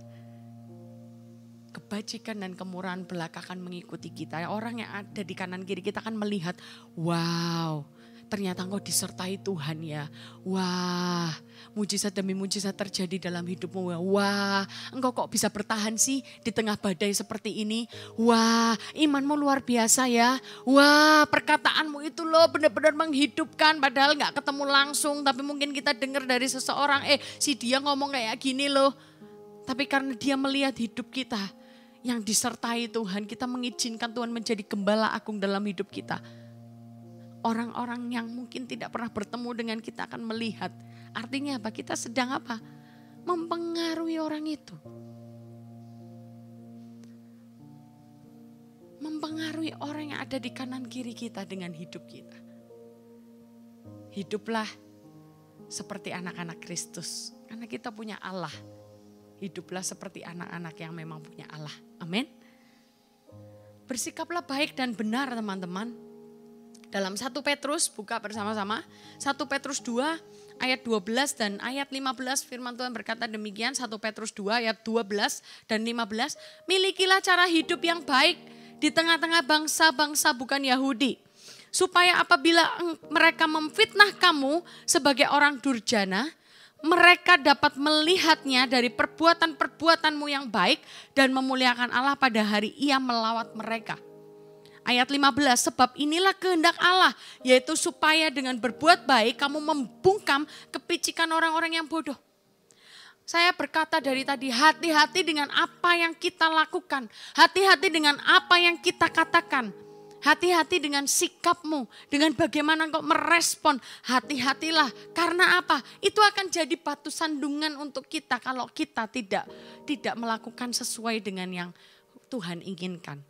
kebajikan dan kemurahan belaka akan mengikuti kita. Orang yang ada di kanan kiri kita akan melihat, wow, ternyata engkau disertai Tuhan ya. Wah, mujizat demi mujizat terjadi dalam hidupmu. Wah, engkau kok bisa bertahan sih di tengah badai seperti ini. Wah, imanmu luar biasa ya. Wah, perkataanmu itu loh benar-benar menghidupkan. Padahal nggak ketemu langsung, tapi mungkin kita dengar dari seseorang, eh si dia ngomong kayak gini loh. Tapi karena dia melihat hidup kita yang disertai Tuhan, kita mengizinkan Tuhan menjadi gembala agung dalam hidup kita orang-orang yang mungkin tidak pernah bertemu dengan kita akan melihat. Artinya apa? Kita sedang apa? Mempengaruhi orang itu. Mempengaruhi orang yang ada di kanan kiri kita dengan hidup kita. Hiduplah seperti anak-anak Kristus. Karena kita punya Allah. Hiduplah seperti anak-anak yang memang punya Allah. Amin. Bersikaplah baik dan benar teman-teman dalam 1 Petrus, buka bersama-sama. 1 Petrus 2 ayat 12 dan ayat 15 firman Tuhan berkata demikian. 1 Petrus 2 ayat 12 dan 15. Milikilah cara hidup yang baik di tengah-tengah bangsa-bangsa bukan Yahudi. Supaya apabila mereka memfitnah kamu sebagai orang durjana, mereka dapat melihatnya dari perbuatan-perbuatanmu yang baik dan memuliakan Allah pada hari ia melawat mereka. Ayat 15, sebab inilah kehendak Allah, yaitu supaya dengan berbuat baik kamu membungkam kepicikan orang-orang yang bodoh. Saya berkata dari tadi, hati-hati dengan apa yang kita lakukan. Hati-hati dengan apa yang kita katakan. Hati-hati dengan sikapmu, dengan bagaimana kau merespon. Hati-hatilah, karena apa? Itu akan jadi batu sandungan untuk kita kalau kita tidak tidak melakukan sesuai dengan yang Tuhan inginkan.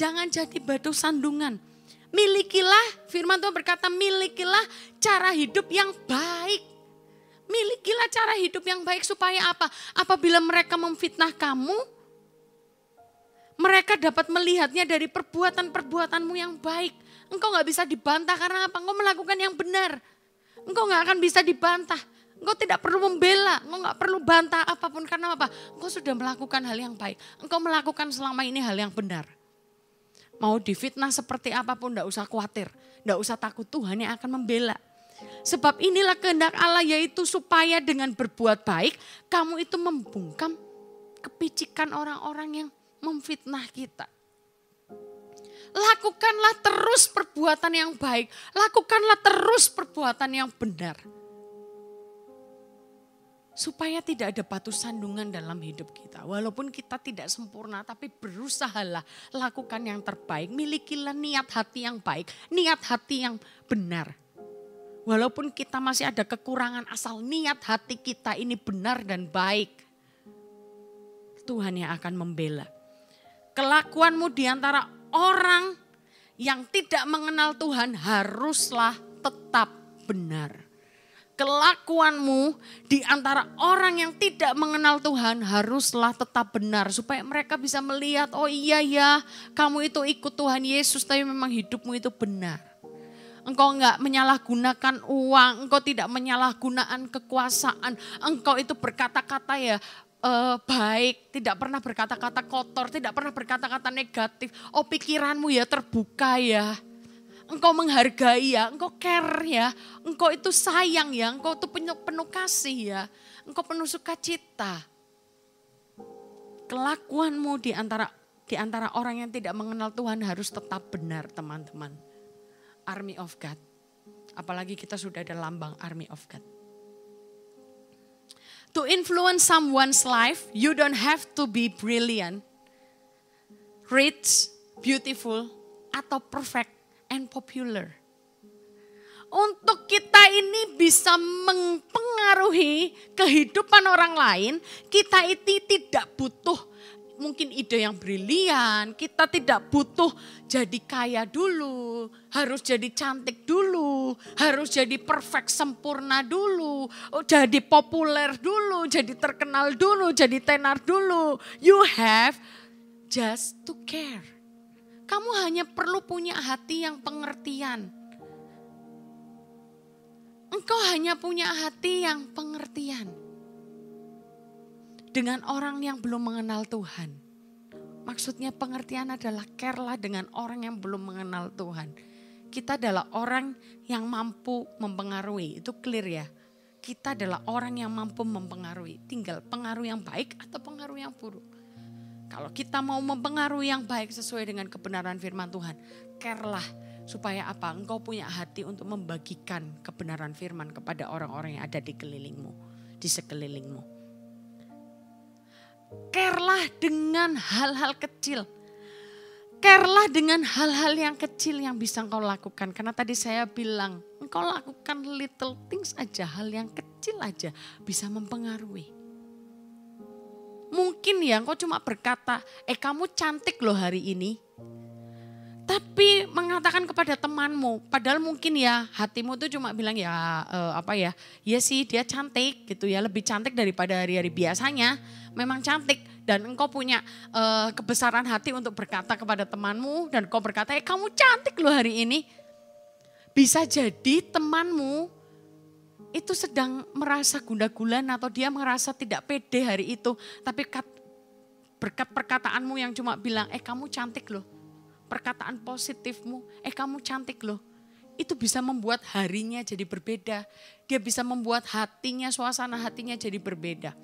Jangan jadi batu sandungan. Milikilah, firman Tuhan berkata milikilah cara hidup yang baik. Milikilah cara hidup yang baik supaya apa? Apabila mereka memfitnah kamu, mereka dapat melihatnya dari perbuatan-perbuatanmu yang baik. Engkau gak bisa dibantah karena apa? Engkau melakukan yang benar. Engkau gak akan bisa dibantah. Engkau tidak perlu membela, engkau gak perlu bantah apa pun karena apa? Engkau sudah melakukan hal yang baik. Engkau melakukan selama ini hal yang benar. Mau difitnah seperti apa pun tidak usah khawatir. Tidak usah takut Tuhan yang akan membela. Sebab inilah kehendak Allah yaitu supaya dengan berbuat baik kamu itu membungkam kepicikan orang-orang yang memfitnah kita. Lakukanlah terus perbuatan yang baik. Lakukanlah terus perbuatan yang benar supaya tidak ada batu sandungan dalam hidup kita. Walaupun kita tidak sempurna, tapi berusahalah lakukan yang terbaik. Milikilah niat hati yang baik, niat hati yang benar. Walaupun kita masih ada kekurangan, asal niat hati kita ini benar dan baik. Tuhan yang akan membela. Kelakuanmu di antara orang yang tidak mengenal Tuhan haruslah tetap benar kelakuanmu di antara orang yang tidak mengenal Tuhan haruslah tetap benar supaya mereka bisa melihat oh iya ya kamu itu ikut Tuhan Yesus tapi memang hidupmu itu benar. Engkau enggak menyalahgunakan uang, engkau tidak menyalahgunakan kekuasaan, engkau itu berkata-kata ya uh, baik, tidak pernah berkata-kata kotor, tidak pernah berkata-kata negatif. Oh pikiranmu ya terbuka ya engkau menghargai ya, engkau care ya, engkau itu sayang ya, engkau itu penuh, penuh kasih ya, engkau penuh sukacita. Kelakuanmu di antara di antara orang yang tidak mengenal Tuhan harus tetap benar teman-teman. Army of God. Apalagi kita sudah ada lambang Army of God. To influence someone's life, you don't have to be brilliant, rich, beautiful, atau perfect and popular. Untuk kita ini bisa mempengaruhi kehidupan orang lain, kita itu tidak butuh mungkin ide yang brilian, kita tidak butuh jadi kaya dulu, harus jadi cantik dulu, harus jadi perfect sempurna dulu, oh, jadi populer dulu, jadi terkenal dulu, jadi tenar dulu. You have just to care. Kamu hanya perlu punya hati yang pengertian. Engkau hanya punya hati yang pengertian. Dengan orang yang belum mengenal Tuhan. Maksudnya pengertian adalah care dengan orang yang belum mengenal Tuhan. Kita adalah orang yang mampu mempengaruhi. Itu clear ya. Kita adalah orang yang mampu mempengaruhi. Tinggal pengaruh yang baik atau pengaruh yang buruk. Kalau kita mau mempengaruhi yang baik sesuai dengan kebenaran firman Tuhan, carelah supaya apa? Engkau punya hati untuk membagikan kebenaran firman kepada orang-orang yang ada di kelilingmu, di sekelilingmu. Carelah dengan hal-hal kecil. Carelah dengan hal-hal yang kecil yang bisa engkau lakukan. Karena tadi saya bilang, engkau lakukan little things aja, hal yang kecil aja bisa mempengaruhi. Mungkin ya engkau cuma berkata, eh kamu cantik loh hari ini. Tapi mengatakan kepada temanmu, padahal mungkin ya hatimu tuh cuma bilang ya uh, apa ya, ya sih dia cantik gitu ya, lebih cantik daripada hari-hari biasanya. Memang cantik dan engkau punya uh, kebesaran hati untuk berkata kepada temanmu dan kau berkata, eh kamu cantik loh hari ini. Bisa jadi temanmu itu sedang merasa gunda gulan atau dia merasa tidak pede hari itu. Tapi berkat perkataanmu yang cuma bilang, eh kamu cantik loh. Perkataan positifmu, eh kamu cantik loh. Itu bisa membuat harinya jadi berbeda. Dia bisa membuat hatinya, suasana hatinya jadi berbeda.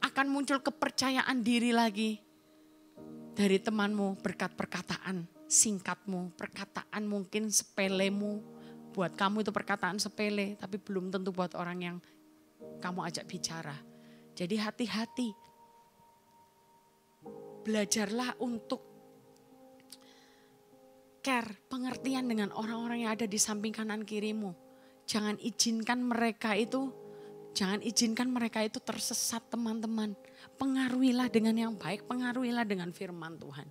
Akan muncul kepercayaan diri lagi dari temanmu berkat perkataan singkatmu, perkataan mungkin sepelemu, Buat kamu itu perkataan sepele, tapi belum tentu buat orang yang kamu ajak bicara. Jadi hati-hati. Belajarlah untuk care, pengertian dengan orang-orang yang ada di samping kanan kirimu. Jangan izinkan mereka itu, jangan izinkan mereka itu tersesat teman-teman. Pengaruhilah dengan yang baik, pengaruhilah dengan firman Tuhan.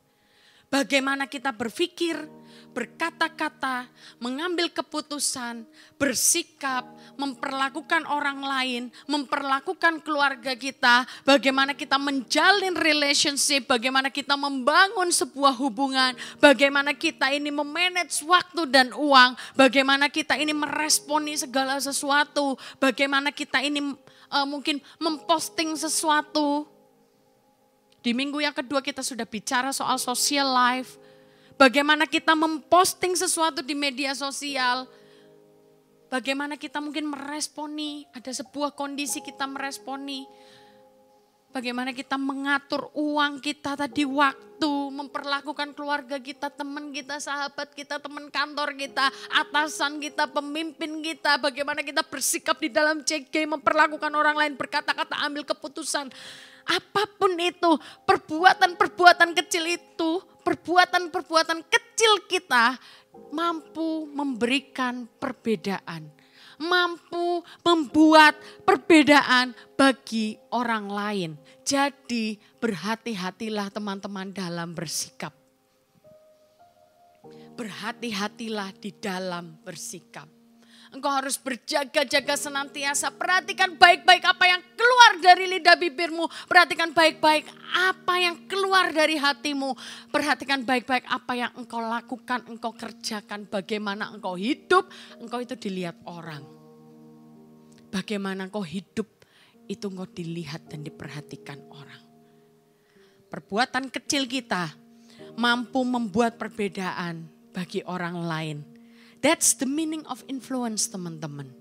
Bagaimana kita berpikir, berkata-kata, mengambil keputusan, bersikap, memperlakukan orang lain, memperlakukan keluarga kita, bagaimana kita menjalin relationship, bagaimana kita membangun sebuah hubungan, bagaimana kita ini memanage waktu dan uang, bagaimana kita ini meresponi segala sesuatu, bagaimana kita ini uh, mungkin memposting sesuatu, di minggu yang kedua kita sudah bicara soal social life. Bagaimana kita memposting sesuatu di media sosial. Bagaimana kita mungkin meresponi, ada sebuah kondisi kita meresponi. Bagaimana kita mengatur uang kita tadi waktu, memperlakukan keluarga kita, teman kita, sahabat kita, teman kantor kita, atasan kita, pemimpin kita. Bagaimana kita bersikap di dalam CG, memperlakukan orang lain, berkata-kata, ambil keputusan. Apa pun itu, perbuatan-perbuatan kecil itu, perbuatan-perbuatan kecil kita mampu memberikan perbedaan. Mampu membuat perbedaan bagi orang lain. Jadi berhati-hatilah teman-teman dalam bersikap. Berhati-hatilah di dalam bersikap. Engkau harus berjaga-jaga senantiasa. Perhatikan baik-baik apa yang keluar dari lidah bibirmu. Perhatikan baik-baik apa yang keluar dari hatimu. Perhatikan baik-baik apa yang engkau lakukan, engkau kerjakan. Bagaimana engkau hidup, engkau itu dilihat orang. Bagaimana engkau hidup, itu engkau dilihat dan diperhatikan orang. Perbuatan kecil kita mampu membuat perbedaan bagi orang lain That's the meaning of influence teman-teman.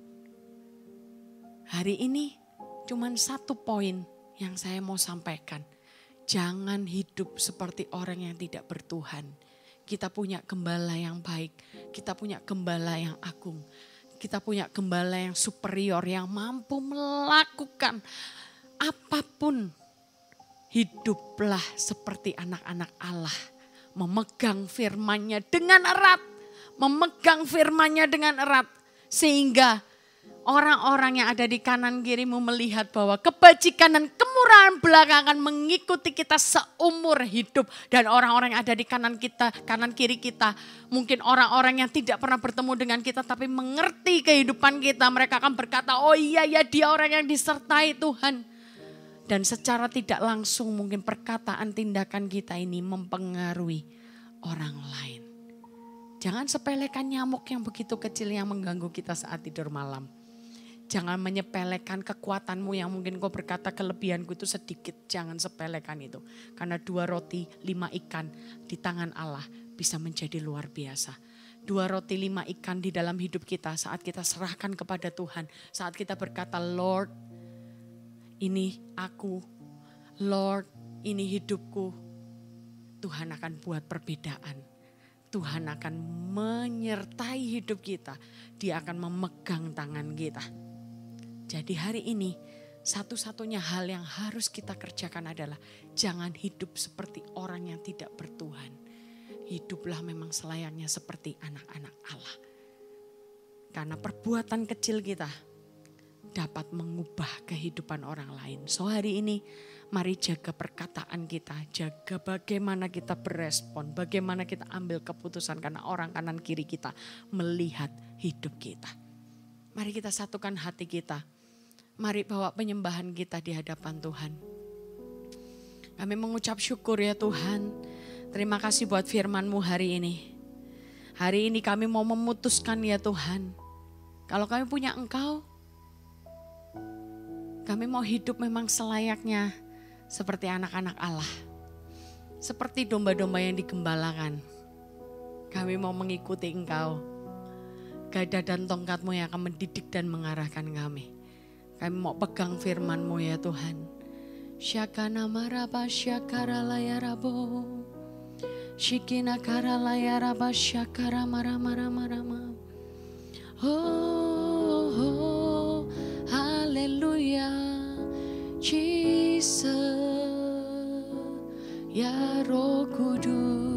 Hari ini cuman satu poin yang saya mau sampaikan. Jangan hidup seperti orang yang tidak bertuhan. Kita punya gembala yang baik, kita punya gembala yang agung, kita punya gembala yang superior yang mampu melakukan apa pun. Hiduplah seperti anak-anak Allah, memegang firman-Nya dengan erat, memegang firman-Nya dengan erat sehingga orang-orang yang ada di kanan kirimu melihat bahwa kebajikan dan kemurahan belakangan mengikuti kita seumur hidup. Dan orang-orang yang ada di kanan kita, kanan kiri kita, mungkin orang-orang yang tidak pernah bertemu dengan kita tapi mengerti kehidupan kita. Mereka akan berkata, oh iya ya dia orang yang disertai Tuhan. Dan secara tidak langsung mungkin perkataan tindakan kita ini mempengaruhi orang lain. Jangan sepelekan nyamuk yang begitu kecil yang mengganggu kita saat tidur malam. Jangan menyepelekan kekuatanmu yang mungkin kau berkata kelebihanku itu sedikit. Jangan sepelekan itu. Karena dua roti, lima ikan di tangan Allah bisa menjadi luar biasa. Dua roti, lima ikan di dalam hidup kita saat kita serahkan kepada Tuhan. Saat kita berkata, Lord, ini aku. Lord, ini hidupku. Tuhan akan buat perbedaan. Tuhan akan menyertai hidup kita. Dia akan memegang tangan kita. Jadi hari ini satu-satunya hal yang harus kita kerjakan adalah jangan hidup seperti orang yang tidak bertuhan. Hiduplah memang selayaknya seperti anak-anak Allah. Karena perbuatan kecil kita dapat mengubah kehidupan orang lain. So hari ini mari jaga perkataan kita, jaga bagaimana kita berespon, bagaimana kita ambil keputusan karena orang kanan kiri kita melihat hidup kita. Mari kita satukan hati kita Mari bawa penyembahan kita di hadapan Tuhan. Kami mengucap syukur ya Tuhan. Terima kasih buat firman-Mu hari ini. Hari ini kami mau memutuskan ya Tuhan. Kalau kami punya Engkau, kami mau hidup memang selayaknya seperti anak-anak Allah. Seperti domba-domba yang digembalakan. Kami mau mengikuti Engkau. Gada dan tongkatmu yang akan mendidik dan mengarahkan kami. Kami mau pegang firman-Mu ya Tuhan. Syakana maraba syakara layarabo. Shikina kara layaraba syakara marama marama. Oh, oh, haleluya. Jesus. Ya roh kudus.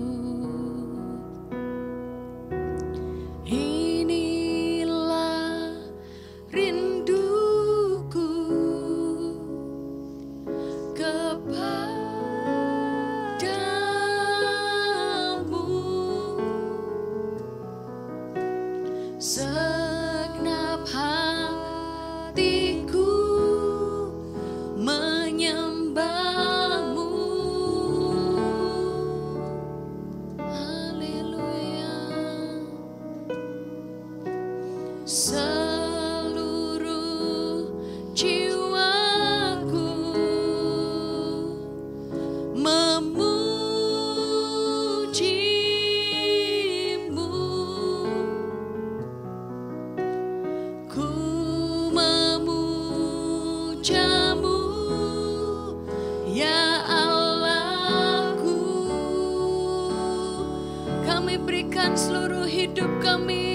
Seluruh hidup kami.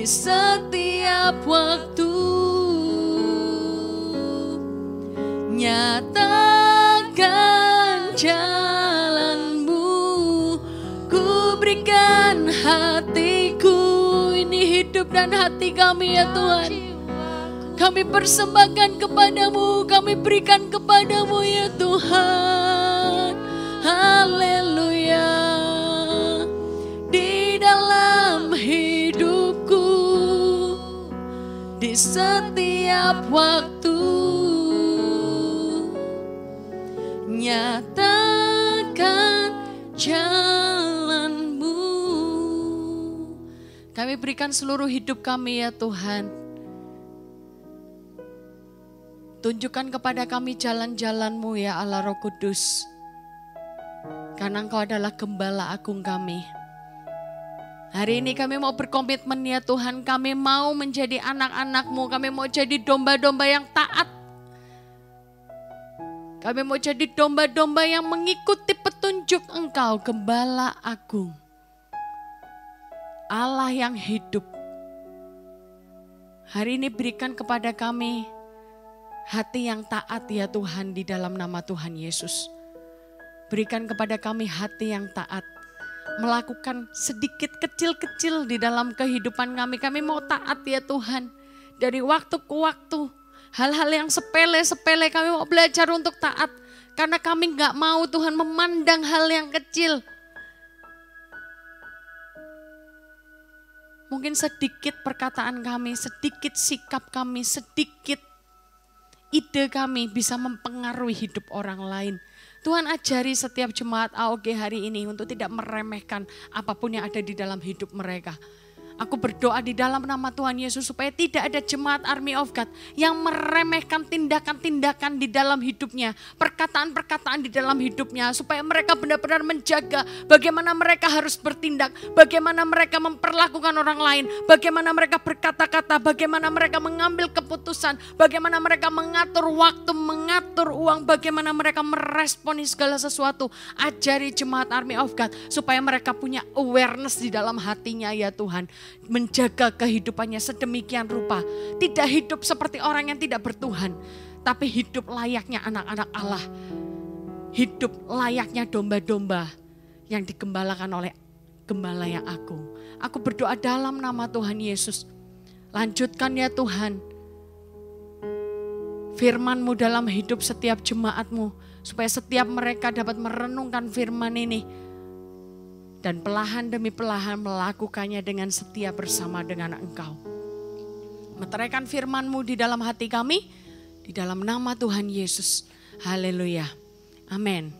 Di setiap waktu nyatakan jalanmu ku berikan hatiku ini hidup dan hati kami ya Tuhan kami persembahkan kepadamu, kami berikan kepadamu ya Tuhan. Haleluya. Setiap waktu, nyatakan jalanmu. Kami berikan seluruh hidup kami ya Tuhan. Tunjukkan kepada kami jalan-jalanmu ya Allah Roh Kudus. Karena Engkau adalah gembala agung kami. Hari ini kami mau berkomitmen ya Tuhan, kami mau menjadi anak-anakmu, kami mau jadi domba-domba yang taat. Kami mau jadi domba-domba yang mengikuti petunjuk Engkau, gembala agung. Allah yang hidup. Hari ini berikan kepada kami hati yang taat ya Tuhan di dalam nama Tuhan Yesus. Berikan kepada kami hati yang taat. Melakukan sedikit kecil-kecil di dalam kehidupan kami. Kami mau taat ya Tuhan. Dari waktu ke waktu. Hal-hal yang sepele-sepele kami mau belajar untuk taat. Karena kami nggak mau Tuhan memandang hal yang kecil. Mungkin sedikit perkataan kami, sedikit sikap kami, sedikit ide kami bisa mempengaruhi hidup orang lain. Tuhan ajari setiap jemaat AOG hari ini untuk tidak meremehkan apa pun yang ada di dalam hidup mereka. Aku berdoa di dalam nama Tuhan Yesus supaya tidak ada jemaat Army of God yang meremehkan tindakan-tindakan di dalam hidupnya, perkataan-perkataan di dalam hidupnya, supaya mereka benar-benar menjaga bagaimana mereka harus bertindak, bagaimana mereka memperlakukan orang lain, bagaimana mereka berkata-kata, bagaimana mereka mengambil keputusan, bagaimana mereka mengatur waktu, mengatur uang, bagaimana mereka meresponi segala sesuatu. Ajari jemaat Army of God supaya mereka punya awareness di dalam hatinya ya Tuhan menjaga kehidupannya sedemikian rupa. Tidak hidup seperti orang yang tidak bertuhan, tapi hidup layaknya anak-anak Allah. Hidup layaknya domba-domba yang digembalakan oleh gembala yang agung. Aku berdoa dalam nama Tuhan Yesus. Lanjutkan ya Tuhan. Firmanmu dalam hidup setiap jemaatmu. Supaya setiap mereka dapat merenungkan firman ini dan pelahan demi pelahan melakukannya dengan setia bersama dengan Engkau. Meteraikan firman-Mu di dalam hati kami, di dalam nama Tuhan Yesus. Haleluya. Amin.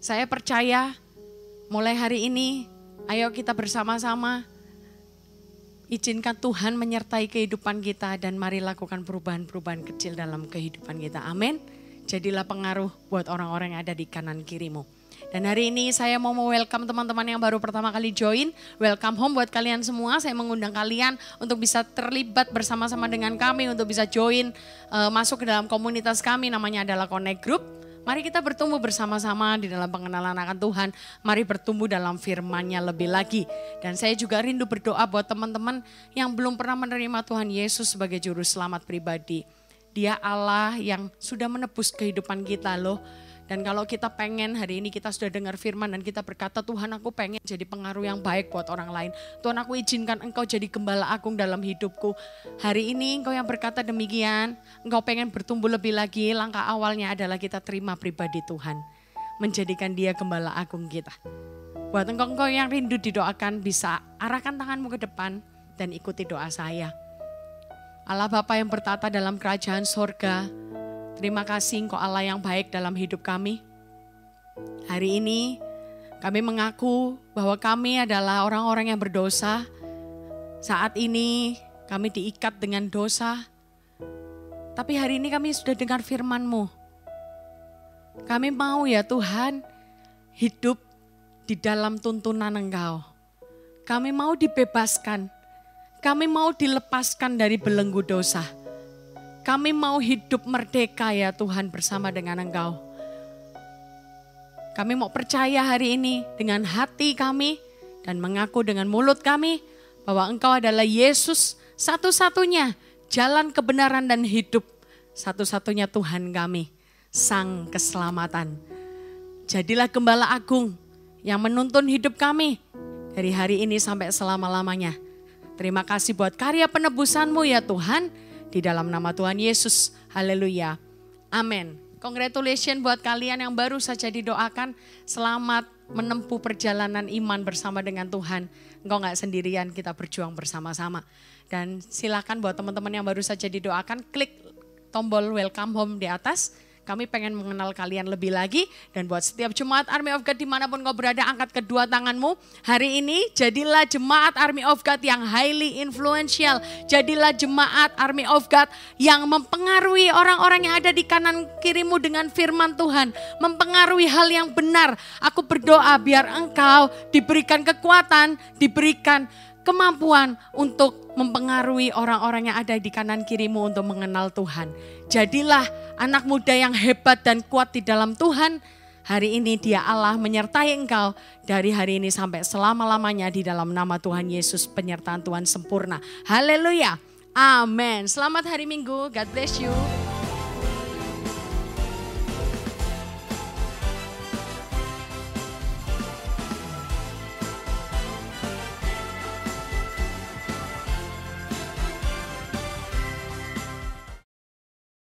Saya percaya mulai hari ini, ayo kita bersama-sama izinkan Tuhan menyertai kehidupan kita dan mari lakukan perubahan-perubahan kecil dalam kehidupan kita. Amin. Jadilah pengaruh buat orang-orang yang ada di kanan kirimu. Dan hari ini saya mau welcome teman-teman yang baru pertama kali join. Welcome home buat kalian semua. Saya mengundang kalian untuk bisa terlibat bersama-sama dengan kami untuk bisa join uh, masuk ke dalam komunitas kami namanya adalah Connect Group. Mari kita bertumbuh bersama-sama di dalam pengenalan akan Tuhan. Mari bertumbuh dalam firman-Nya lebih lagi. Dan saya juga rindu berdoa buat teman-teman yang belum pernah menerima Tuhan Yesus sebagai juru selamat pribadi. Dia Allah yang sudah menebus kehidupan kita loh Dan kalau kita pengen hari ini kita sudah dengar firman dan kita berkata Tuhan aku pengen jadi pengaruh yang baik buat orang lain. Tuhan aku izinkan engkau jadi gembala agung dalam hidupku. Hari ini engkau yang berkata demikian, engkau pengen bertumbuh lebih lagi, langkah awalnya adalah kita terima pribadi Tuhan. Menjadikan dia gembala agung kita. Buat engkau-engkau yang rindu didoakan bisa arahkan tanganmu ke depan dan ikuti doa saya. Allah Bapa yang bertata dalam kerajaan sorga, terima kasih engkau Allah yang baik dalam hidup kami. Hari ini kami mengaku bahwa kami adalah orang-orang yang berdosa. Saat ini kami diikat dengan dosa. Tapi hari ini kami sudah dengar firman-Mu. Kami mau ya Tuhan hidup di dalam tuntunan Engkau. Kami mau dibebaskan kami mau dilepaskan dari belenggu dosa. Kami mau hidup merdeka ya Tuhan bersama dengan Engkau. Kami mau percaya hari ini dengan hati kami dan mengaku dengan mulut kami bahwa Engkau adalah Yesus satu-satunya jalan kebenaran dan hidup. Satu-satunya Tuhan kami, Sang Keselamatan. Jadilah gembala agung yang menuntun hidup kami dari hari ini sampai selama-lamanya. Terima kasih buat karya penebusanmu ya Tuhan. Di dalam nama Tuhan Yesus. Haleluya. Amin. Congratulations buat kalian yang baru saja didoakan. Selamat menempuh perjalanan iman bersama dengan Tuhan. Engkau nggak sendirian, kita berjuang bersama-sama. Dan silakan buat teman-teman yang baru saja didoakan, klik tombol welcome home di atas kami pengen mengenal kalian lebih lagi. Dan buat setiap jemaat Army of God di mana pun kau berada, angkat kedua tanganmu. Hari ini jadilah jemaat Army of God yang highly influential. Jadilah jemaat Army of God yang mempengaruhi orang-orang yang ada di kanan kirimu dengan firman Tuhan. Mempengaruhi hal yang benar. Aku berdoa biar engkau diberikan kekuatan, diberikan kemampuan untuk mempengaruhi orang-orang yang ada di kanan kirimu untuk mengenal Tuhan. Jadilah anak muda yang hebat dan kuat di dalam Tuhan. Hari ini dia Allah menyertai engkau dari hari ini sampai selama-lamanya di dalam nama Tuhan Yesus penyertaan Tuhan sempurna. Haleluya. Amin. Selamat hari Minggu. God bless you.